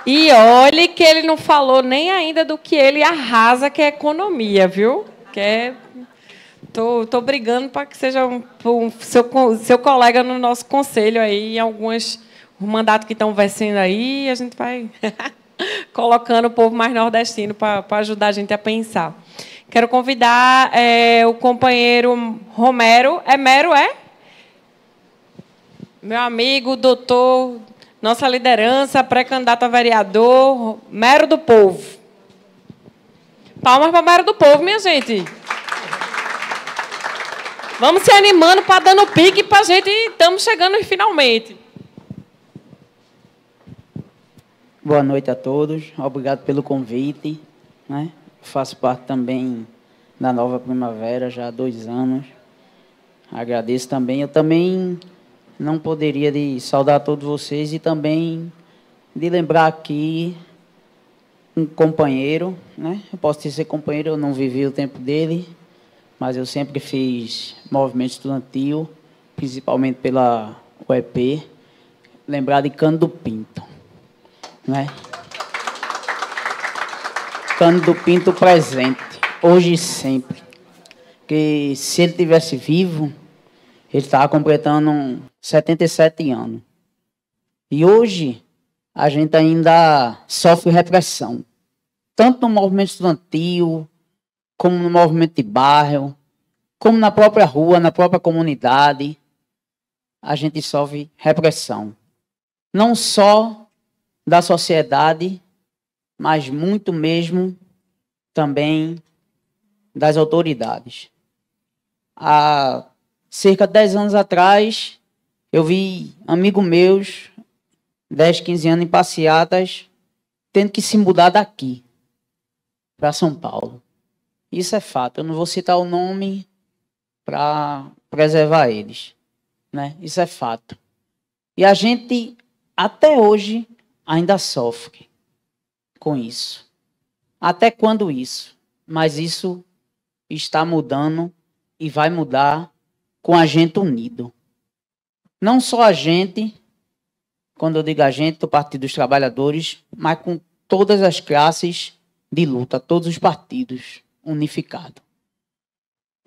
E olhe que ele não falou nem ainda do que ele arrasa, que é economia, viu? Que é... Tô, tô brigando para que seja um, um, seu, seu colega no nosso conselho aí, em alguns mandatos que estão vencendo aí, a gente vai colocando o povo mais nordestino para ajudar a gente a pensar. Quero convidar é, o companheiro Romero. É Mero, é? Meu amigo, doutor nossa liderança, pré-candidato a vereador, Mero do Povo. Palmas para Mero do Povo, minha gente. Vamos se animando para dando pique para a gente. Estamos chegando finalmente. Boa noite a todos. Obrigado pelo convite. Né? Faço parte também da Nova Primavera já há dois anos. Agradeço também. Eu também não poderia de saudar todos vocês e também de lembrar aqui um companheiro, né? Eu posso dizer companheiro, eu não vivi o tempo dele, mas eu sempre fiz movimento estudantil, principalmente pela UEP. Lembrar de Cândido Pinto, né? Cândido Pinto presente, hoje e sempre. que se ele tivesse vivo, ele estava completando 77 anos. E hoje a gente ainda sofre repressão, tanto no movimento estudantil, como no movimento de bairro, como na própria rua, na própria comunidade, a gente sofre repressão. Não só da sociedade, mas muito mesmo também das autoridades. Há cerca de 10 anos atrás, eu vi amigos meus, 10, 15 anos em passeatas, tendo que se mudar daqui para São Paulo. Isso é fato. Eu não vou citar o nome para preservar eles. Né? Isso é fato. E a gente, até hoje, ainda sofre com isso. Até quando isso? Mas isso está mudando e vai mudar com a gente unido. Não só a gente, quando eu digo a gente, do Partido dos Trabalhadores, mas com todas as classes de luta, todos os partidos unificados.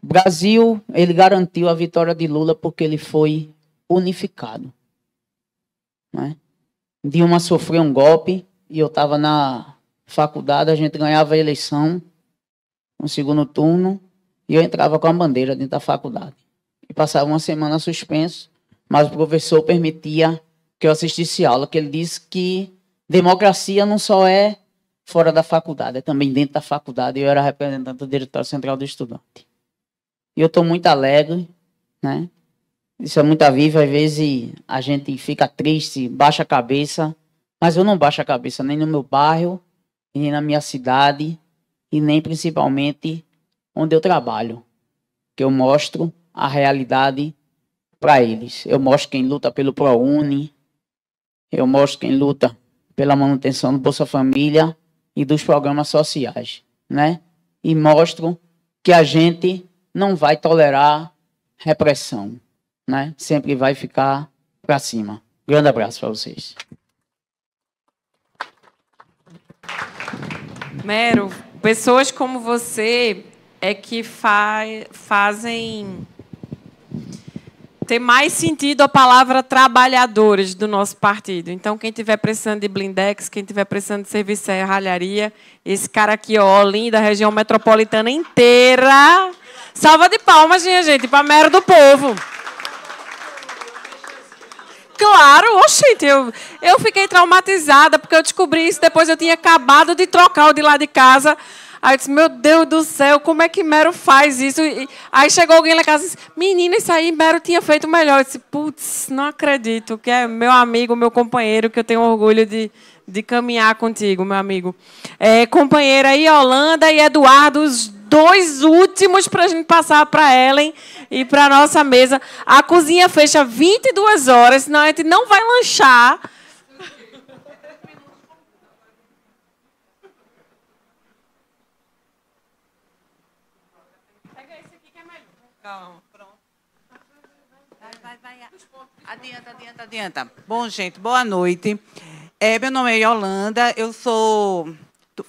O Brasil, ele garantiu a vitória de Lula porque ele foi unificado. Né? Dilma sofreu um golpe e eu estava na faculdade, a gente ganhava a eleição no segundo turno e eu entrava com a bandeira dentro da faculdade. E passava uma semana suspenso, mas o professor permitia que eu assistisse aula, que ele disse que democracia não só é fora da faculdade, é também dentro da faculdade. Eu era representante do Diretório Central do Estudante. E eu estou muito alegre, né? Isso é muito vivo, às vezes a gente fica triste, baixa a cabeça, mas eu não baixo a cabeça nem no meu bairro, nem na minha cidade, e nem principalmente onde eu trabalho. Que eu mostro a realidade para eles. Eu mostro quem luta pelo ProUni, eu mostro quem luta pela manutenção do Bolsa Família e dos programas sociais, né? E mostro que a gente não vai tolerar repressão, né? Sempre vai ficar para cima. Grande abraço para vocês. Mero, pessoas como você é que fa fazem ter mais sentido a palavra trabalhadores do nosso partido. Então, quem tiver precisando de blindex, quem tiver precisando de serviço de ralharia, esse cara aqui, ó, lindo, da região metropolitana inteira, Salva de palmas, minha gente, para mero do povo. Claro, oxente, eu, eu fiquei traumatizada porque eu descobri isso depois eu tinha acabado de trocar o de lá de casa. Aí eu disse, meu Deus do céu, como é que Mero faz isso? E, aí chegou alguém lá em casa e disse, menina, isso aí Mero tinha feito melhor. Eu disse, putz, não acredito, que é meu amigo, meu companheiro, que eu tenho orgulho de, de caminhar contigo, meu amigo. É, companheira Yolanda e Eduardo, os dois últimos para a gente passar para Ellen e para nossa mesa. A cozinha fecha 22 horas, senão a gente não vai lanchar. Pega esse aqui que é melhor. Calma, pronto. Vai, vai, vai. Adianta, adianta, adianta. Bom, gente, boa noite. É, meu nome é Yolanda, eu sou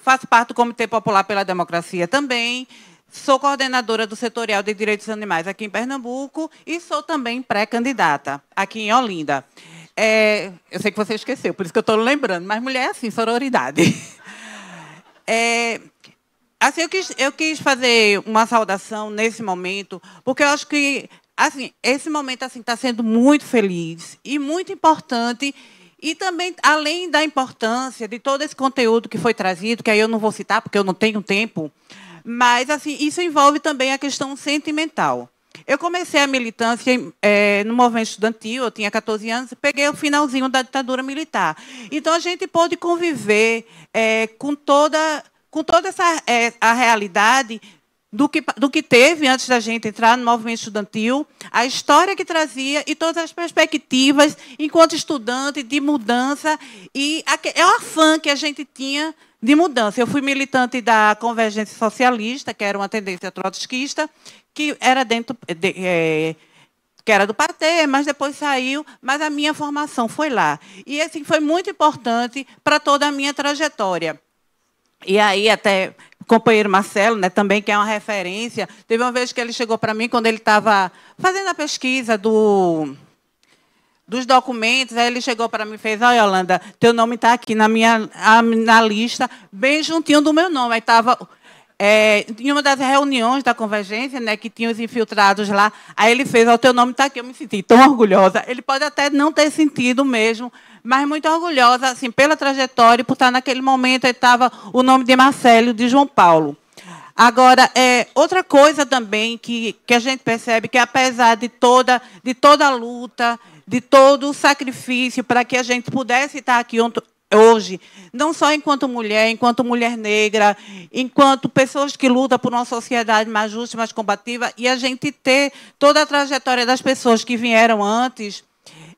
faço parte do Comitê Popular pela Democracia também, sou coordenadora do Setorial de Direitos Animais aqui em Pernambuco e sou também pré-candidata aqui em Olinda. É, eu sei que você esqueceu, por isso que eu estou lembrando, mas mulher é assim, sororidade. É, assim, eu quis, eu quis fazer uma saudação nesse momento, porque eu acho que assim, esse momento assim está sendo muito feliz e muito importante e também, além da importância de todo esse conteúdo que foi trazido, que aí eu não vou citar porque eu não tenho tempo, mas assim isso envolve também a questão sentimental. Eu comecei a militância é, no movimento estudantil, eu tinha 14 anos, peguei o finalzinho da ditadura militar. Então, a gente pôde conviver é, com, toda, com toda essa é, a realidade do que, do que teve antes da gente entrar no movimento estudantil, a história que trazia e todas as perspectivas enquanto estudante de mudança e é o afã que a gente tinha de mudança. Eu fui militante da Convergência Socialista, que era uma tendência trotskista, que era dentro de, é, que era do PT, mas depois saiu, mas a minha formação foi lá. E assim foi muito importante para toda a minha trajetória. E aí até companheiro Marcelo, né, também que é uma referência, teve uma vez que ele chegou para mim quando ele estava fazendo a pesquisa do dos documentos, aí ele chegou para mim e fez, olha, Yolanda, teu nome está aqui na minha na lista, bem juntinho do meu nome. Aí estava é, em uma das reuniões da Convergência, né, que tinha os infiltrados lá, aí ele fez, o teu nome está aqui, eu me senti tão orgulhosa. Ele pode até não ter sentido mesmo, mas muito orgulhosa, assim, pela trajetória, por estar naquele momento, estava o nome de Marcelo, de João Paulo. Agora, é, outra coisa também que, que a gente percebe que, apesar de toda, de toda a luta, de todo o sacrifício para que a gente pudesse estar aqui hoje, não só enquanto mulher, enquanto mulher negra, enquanto pessoas que lutam por uma sociedade mais justa, mais combativa, e a gente ter toda a trajetória das pessoas que vieram antes,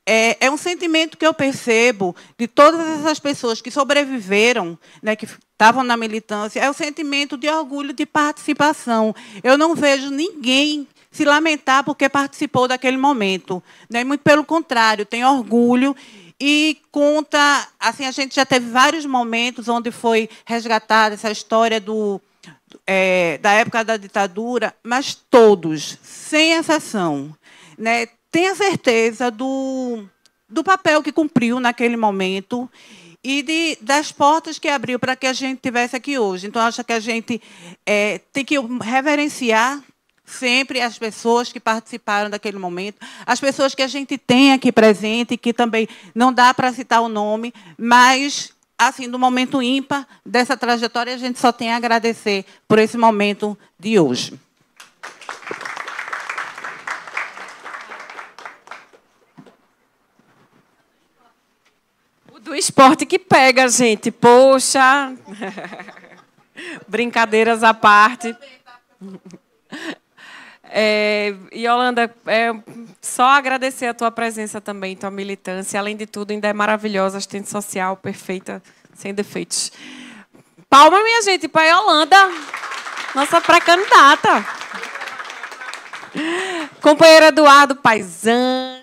é, é um sentimento que eu percebo de todas essas pessoas que sobreviveram, né, que estavam na militância, é o sentimento de orgulho de participação. Eu não vejo ninguém se lamentar porque participou daquele momento. Né? Muito pelo contrário, tem orgulho e conta, assim, a gente já teve vários momentos onde foi resgatada essa história do, é, da época da ditadura, mas todos, sem exceção, né, tem a certeza do, do papel que cumpriu naquele momento e de, das portas que abriu para que a gente tivesse aqui hoje. Então, acho que a gente é, tem que reverenciar sempre as pessoas que participaram daquele momento, as pessoas que a gente tem aqui presente, que também não dá para citar o nome, mas assim, do momento ímpar dessa trajetória, a gente só tem a agradecer por esse momento de hoje. Esporte que pega, gente. Poxa. Brincadeiras à parte. É, Yolanda, é, só agradecer a tua presença também, tua militância. Além de tudo, ainda é maravilhosa, assistente social, perfeita, sem defeitos. Palma, minha gente, para Yolanda, nossa pré-candidata. Companheiro Eduardo Paisan.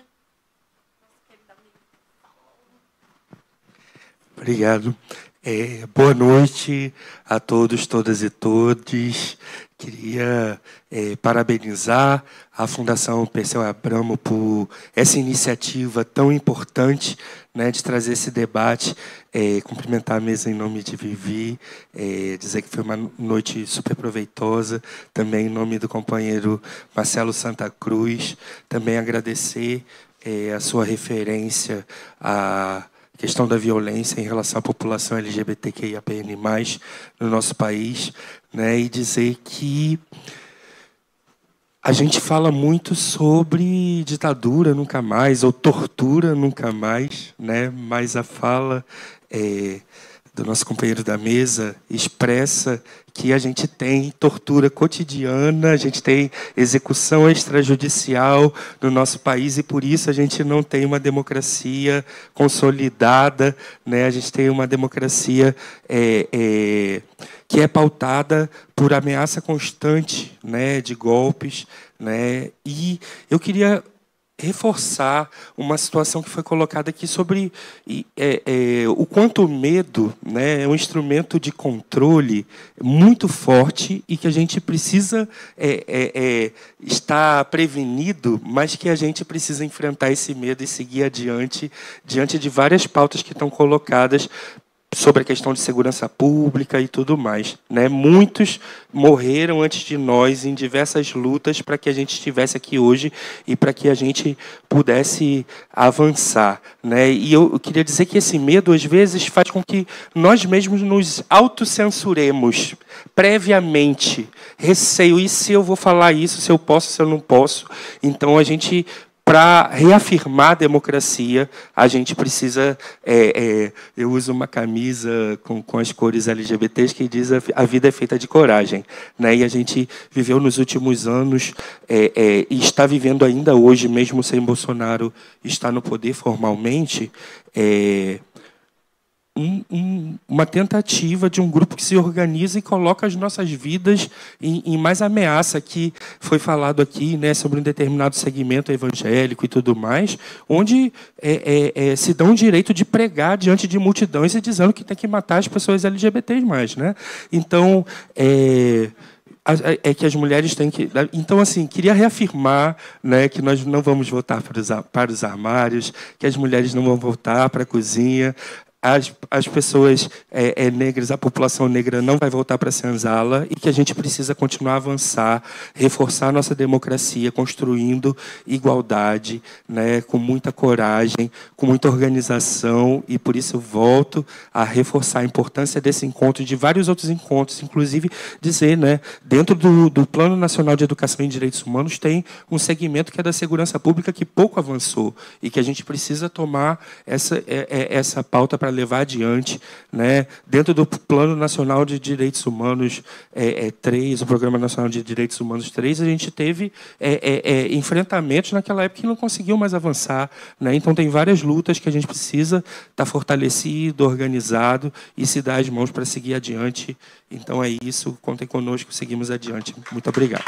Obrigado. É, boa noite a todos, todas e todos. Queria é, parabenizar a Fundação Perseu Abramo por essa iniciativa tão importante né, de trazer esse debate, é, cumprimentar a mesa em nome de Vivi, é, dizer que foi uma noite super proveitosa, também em nome do companheiro Marcelo Santa Cruz, também agradecer é, a sua referência a questão da violência em relação à população LGBTQIAPN+, no nosso país, né, e dizer que a gente fala muito sobre ditadura nunca mais, ou tortura nunca mais, né, mas a fala é, do nosso companheiro da mesa expressa que a gente tem tortura cotidiana, a gente tem execução extrajudicial no nosso país e por isso a gente não tem uma democracia consolidada, né? A gente tem uma democracia é, é, que é pautada por ameaça constante, né, de golpes, né? E eu queria reforçar uma situação que foi colocada aqui sobre é, é, o quanto o medo né, é um instrumento de controle muito forte e que a gente precisa é, é, é, estar prevenido, mas que a gente precisa enfrentar esse medo e seguir adiante diante de várias pautas que estão colocadas sobre a questão de segurança pública e tudo mais. Né? Muitos morreram antes de nós em diversas lutas para que a gente estivesse aqui hoje e para que a gente pudesse avançar. Né? E eu queria dizer que esse medo, às vezes, faz com que nós mesmos nos autocensuremos previamente. Receio, e se eu vou falar isso, se eu posso, se eu não posso. Então, a gente para reafirmar a democracia, a gente precisa. É, é, eu uso uma camisa com, com as cores LGBTs que diz a, a vida é feita de coragem. Né? E a gente viveu nos últimos anos é, é e está vivendo ainda hoje, mesmo sem Bolsonaro estar no poder formalmente, é, um, um, uma tentativa de um grupo que se organiza e coloca as nossas vidas em, em, mais ameaça, que foi falado aqui né, sobre um determinado segmento evangélico e tudo mais, onde é, é, é, se dão o direito de pregar diante de multidões e dizendo que tem que matar as pessoas LGBTs mais. Né? Então, é, é que as mulheres têm que. Então, assim, queria reafirmar né, que nós não vamos voltar para os, para os armários, que as mulheres não vão voltar para a cozinha as, as pessoas é, é, negras, a população negra não vai voltar para a senzala e que a gente precisa continuar a avançar, reforçar nossa democracia, construindo igualdade, né, com muita coragem, com muita organização. E por isso eu volto a reforçar a importância desse encontro e de vários outros encontros, inclusive dizer, né, dentro do, do Plano Nacional de Educação e Direitos Humanos tem um segmento que é da segurança pública que pouco avançou e que a gente precisa tomar essa, é, é, essa pauta para levar adiante. Né? Dentro do Plano Nacional de Direitos Humanos é, é, 3, o Programa Nacional de Direitos Humanos 3, a gente teve é, é, é, enfrentamentos naquela época que não conseguiu mais avançar. Né? Então, tem várias lutas que a gente precisa estar tá fortalecido, organizado e se dar as mãos para seguir adiante. Então, é isso. Contem conosco, seguimos adiante. Muito obrigado.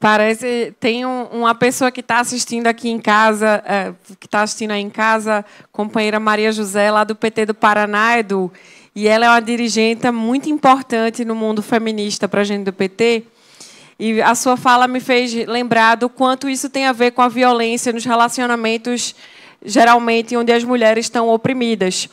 Parece tem um, uma pessoa que está assistindo aqui em casa, é, que está assistindo aí em casa, companheira Maria José, lá do PT do Paraná, Edu, e ela é uma dirigente muito importante no mundo feminista para a gente do PT. E a sua fala me fez lembrar do quanto isso tem a ver com a violência nos relacionamentos, geralmente onde as mulheres estão oprimidas.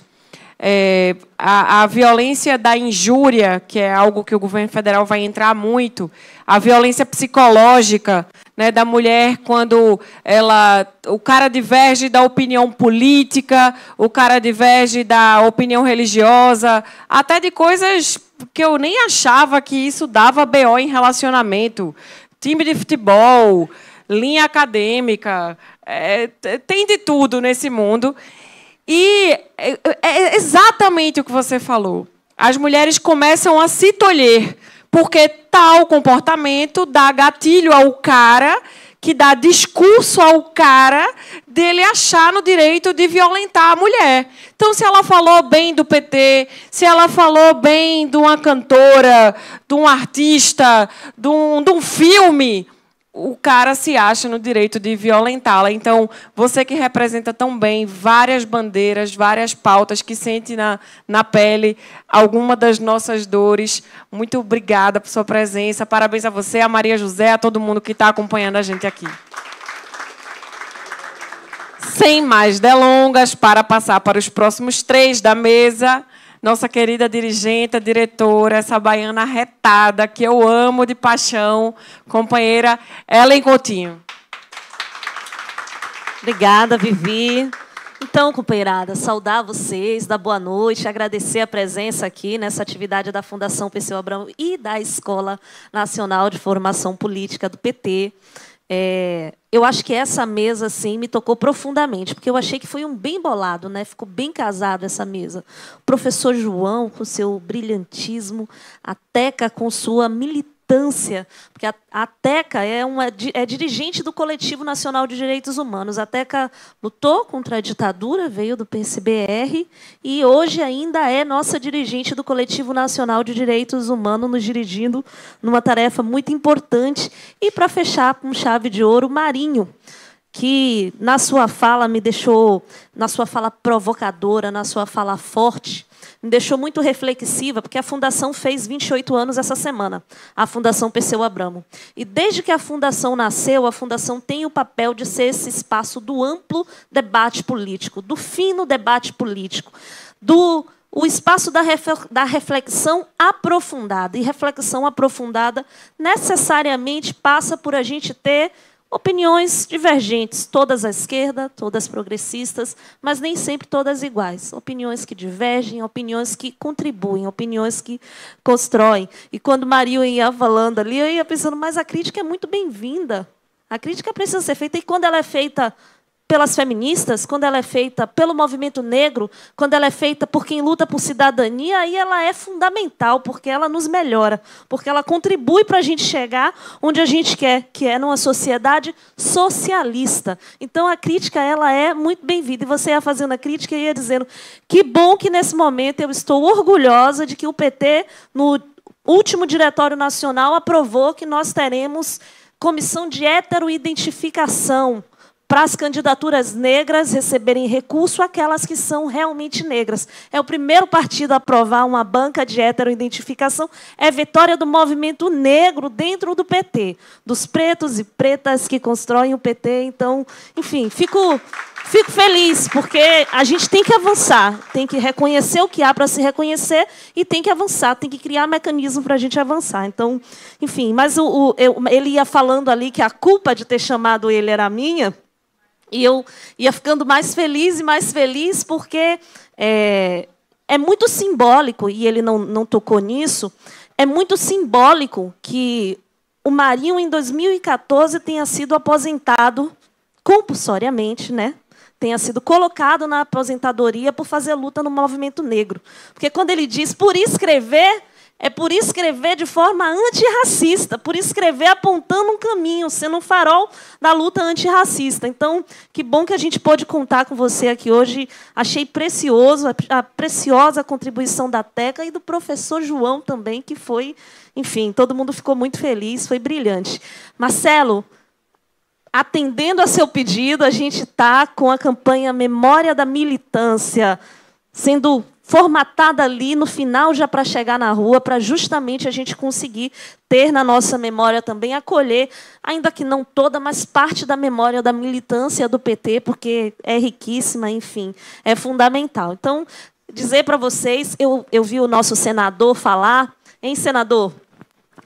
É, a, a, violência da injúria, que é algo que o governo federal vai entrar muito, a violência psicológica né, da mulher quando ela, o cara diverge da opinião política, o cara diverge da opinião religiosa, até de coisas que eu nem achava que isso dava BO em relacionamento. Time de futebol, linha acadêmica, é, tem de tudo nesse mundo. E é, é exatamente o que você falou. As mulheres começam a se tolher, porque tal comportamento dá gatilho ao cara, que dá discurso ao cara dele achar no direito de violentar a mulher. Então, se ela falou bem do PT, se ela falou bem de uma cantora, de um artista, de um, de um filme, o cara se acha no direito de violentá-la. Então, você que representa tão bem várias bandeiras, várias pautas, que sente na, na pele alguma das nossas dores, muito obrigada por sua presença. Parabéns a você, a Maria José, a todo mundo que está acompanhando a gente aqui. Sem mais delongas, para passar para os próximos três da mesa nossa querida dirigente, diretora, essa baiana retada, que eu amo de paixão, companheira Ellen Coutinho. Obrigada, Vivi. Então, companheirada, saudar vocês, dar boa noite, agradecer a presença aqui nessa atividade da Fundação Perseu Abrão e da Escola Nacional de Formação Política do PT. É, eu acho que essa mesa, assim, me tocou profundamente, porque eu achei que foi um bem bolado, né? Ficou bem casado essa mesa. O professor João, com seu brilhantismo, a Teca com sua militância porque a, a TECA é, uma, é dirigente do Coletivo Nacional de Direitos Humanos. A TECA lutou contra a ditadura, veio do PCBR e hoje ainda é nossa dirigente do Coletivo Nacional de Direitos Humanos, nos dirigindo numa tarefa muito importante. E, para fechar com chave de ouro, Marinho que na sua fala me deixou, na sua fala provocadora, na sua fala forte, me deixou muito reflexiva, porque a Fundação fez 28 anos essa semana, a Fundação Perseu Abramo. E desde que a Fundação nasceu, a Fundação tem o papel de ser esse espaço do amplo debate político, do fino debate político, do o espaço da reflexão aprofundada. E reflexão aprofundada necessariamente passa por a gente ter opiniões divergentes, todas à esquerda, todas progressistas, mas nem sempre todas iguais. Opiniões que divergem, opiniões que contribuem, opiniões que constroem. E quando Mario ia falando ali, eu ia pensando, mas a crítica é muito bem-vinda. A crítica precisa ser feita, e quando ela é feita pelas feministas, quando ela é feita pelo movimento negro, quando ela é feita por quem luta por cidadania, aí ela é fundamental, porque ela nos melhora, porque ela contribui para a gente chegar onde a gente quer, que é numa sociedade socialista. Então a crítica ela é muito bem-vinda. E você ia fazendo a crítica e ia dizendo que bom que nesse momento eu estou orgulhosa de que o PT, no último diretório nacional, aprovou que nós teremos comissão de heteroidentificação para as candidaturas negras receberem recurso aquelas que são realmente negras. É o primeiro partido a aprovar uma banca de heteroidentificação. É vitória do movimento negro dentro do PT, dos pretos e pretas que constroem o PT. Então, enfim, fico, fico feliz, porque a gente tem que avançar, tem que reconhecer o que há para se reconhecer e tem que avançar, tem que criar mecanismo para a gente avançar. Então, enfim, mas o, o, eu, ele ia falando ali que a culpa de ter chamado ele era minha. E eu ia ficando mais feliz e mais feliz porque é, é muito simbólico, e ele não, não tocou nisso, é muito simbólico que o Marinho, em 2014, tenha sido aposentado compulsoriamente, né? tenha sido colocado na aposentadoria por fazer luta no movimento negro. Porque quando ele diz por escrever, é por escrever de forma antirracista, por escrever apontando um caminho, sendo um farol da luta antirracista. Então, que bom que a gente pôde contar com você aqui hoje. Achei precioso a preciosa contribuição da Teca e do professor João também, que foi, enfim, todo mundo ficou muito feliz, foi brilhante. Marcelo, atendendo a seu pedido, a gente está com a campanha Memória da Militância sendo formatada ali no final já para chegar na rua, para justamente a gente conseguir ter na nossa memória também acolher, ainda que não toda, mas parte da memória da militância do PT, porque é riquíssima, enfim, é fundamental. Então, dizer para vocês, eu, eu vi o nosso senador falar, hein, senador?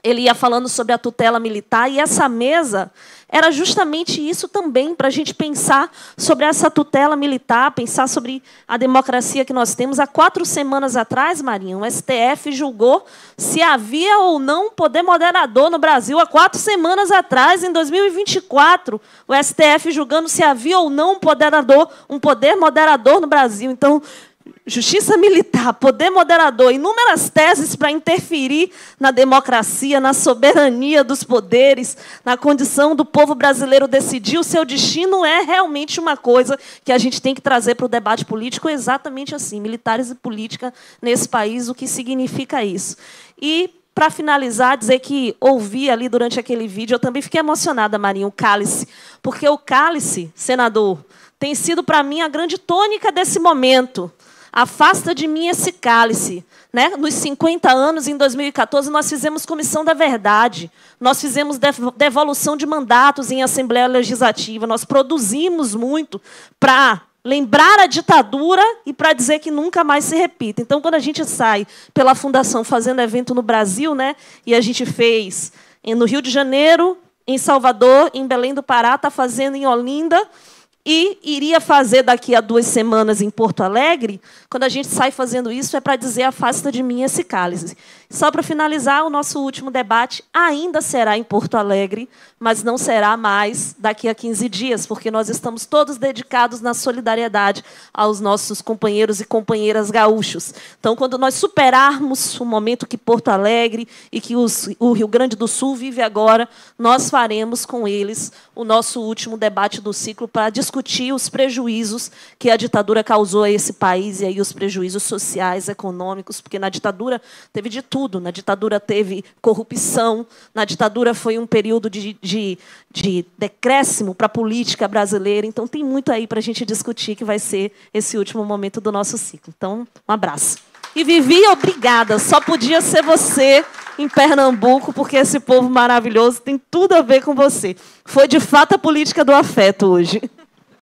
Ele ia falando sobre a tutela militar e essa mesa era justamente isso também, para a gente pensar sobre essa tutela militar, pensar sobre a democracia que nós temos. Há quatro semanas atrás, Marinho, o STF julgou se havia ou não poder moderador no Brasil. Há quatro semanas atrás, em 2024, o STF julgando se havia ou não um um poder moderador no Brasil. Então, justiça militar, poder moderador, inúmeras teses para interferir na democracia, na soberania dos poderes, na condição do povo brasileiro decidir o seu destino, é realmente uma coisa que a gente tem que trazer para o debate político exatamente assim, militares e política nesse país, o que significa isso. E para finalizar, dizer que ouvi ali durante aquele vídeo, eu também fiquei emocionada, Marinho, o cálice, porque o cálice, senador, tem sido para mim a grande tônica desse momento. Afasta de mim esse cálice. Né? Nos 50 anos, em 2014, nós fizemos comissão da verdade, nós fizemos devolução de mandatos em Assembleia Legislativa, nós produzimos muito para lembrar a ditadura e para dizer que nunca mais se repita. Então, quando a gente sai pela Fundação fazendo evento no Brasil, né, e a gente fez no Rio de Janeiro, em Salvador, em Belém do Pará, está fazendo em Olinda, e iria fazer daqui a duas semanas em Porto Alegre, quando a gente sai fazendo isso, é para dizer afasta de mim esse cálice. Só para finalizar, o nosso último debate ainda será em Porto Alegre, mas não será mais daqui a 15 dias, porque nós estamos todos dedicados na solidariedade aos nossos companheiros e companheiras gaúchos. Então, quando nós superarmos o momento que Porto Alegre e que os, o Rio Grande do Sul vive agora, nós faremos com eles o nosso último debate do ciclo para discutir os prejuízos que a ditadura causou a esse país e aí os prejuízos sociais, econômicos, porque na ditadura teve de tudo tudo. Na ditadura teve corrupção, na ditadura foi um período de, de, de decréscimo para a política brasileira. Então, tem muito aí para a gente discutir que vai ser esse último momento do nosso ciclo. Então, um abraço. E Vivi, obrigada. Só podia ser você em Pernambuco, porque esse povo maravilhoso tem tudo a ver com você. Foi de fato a política do afeto hoje.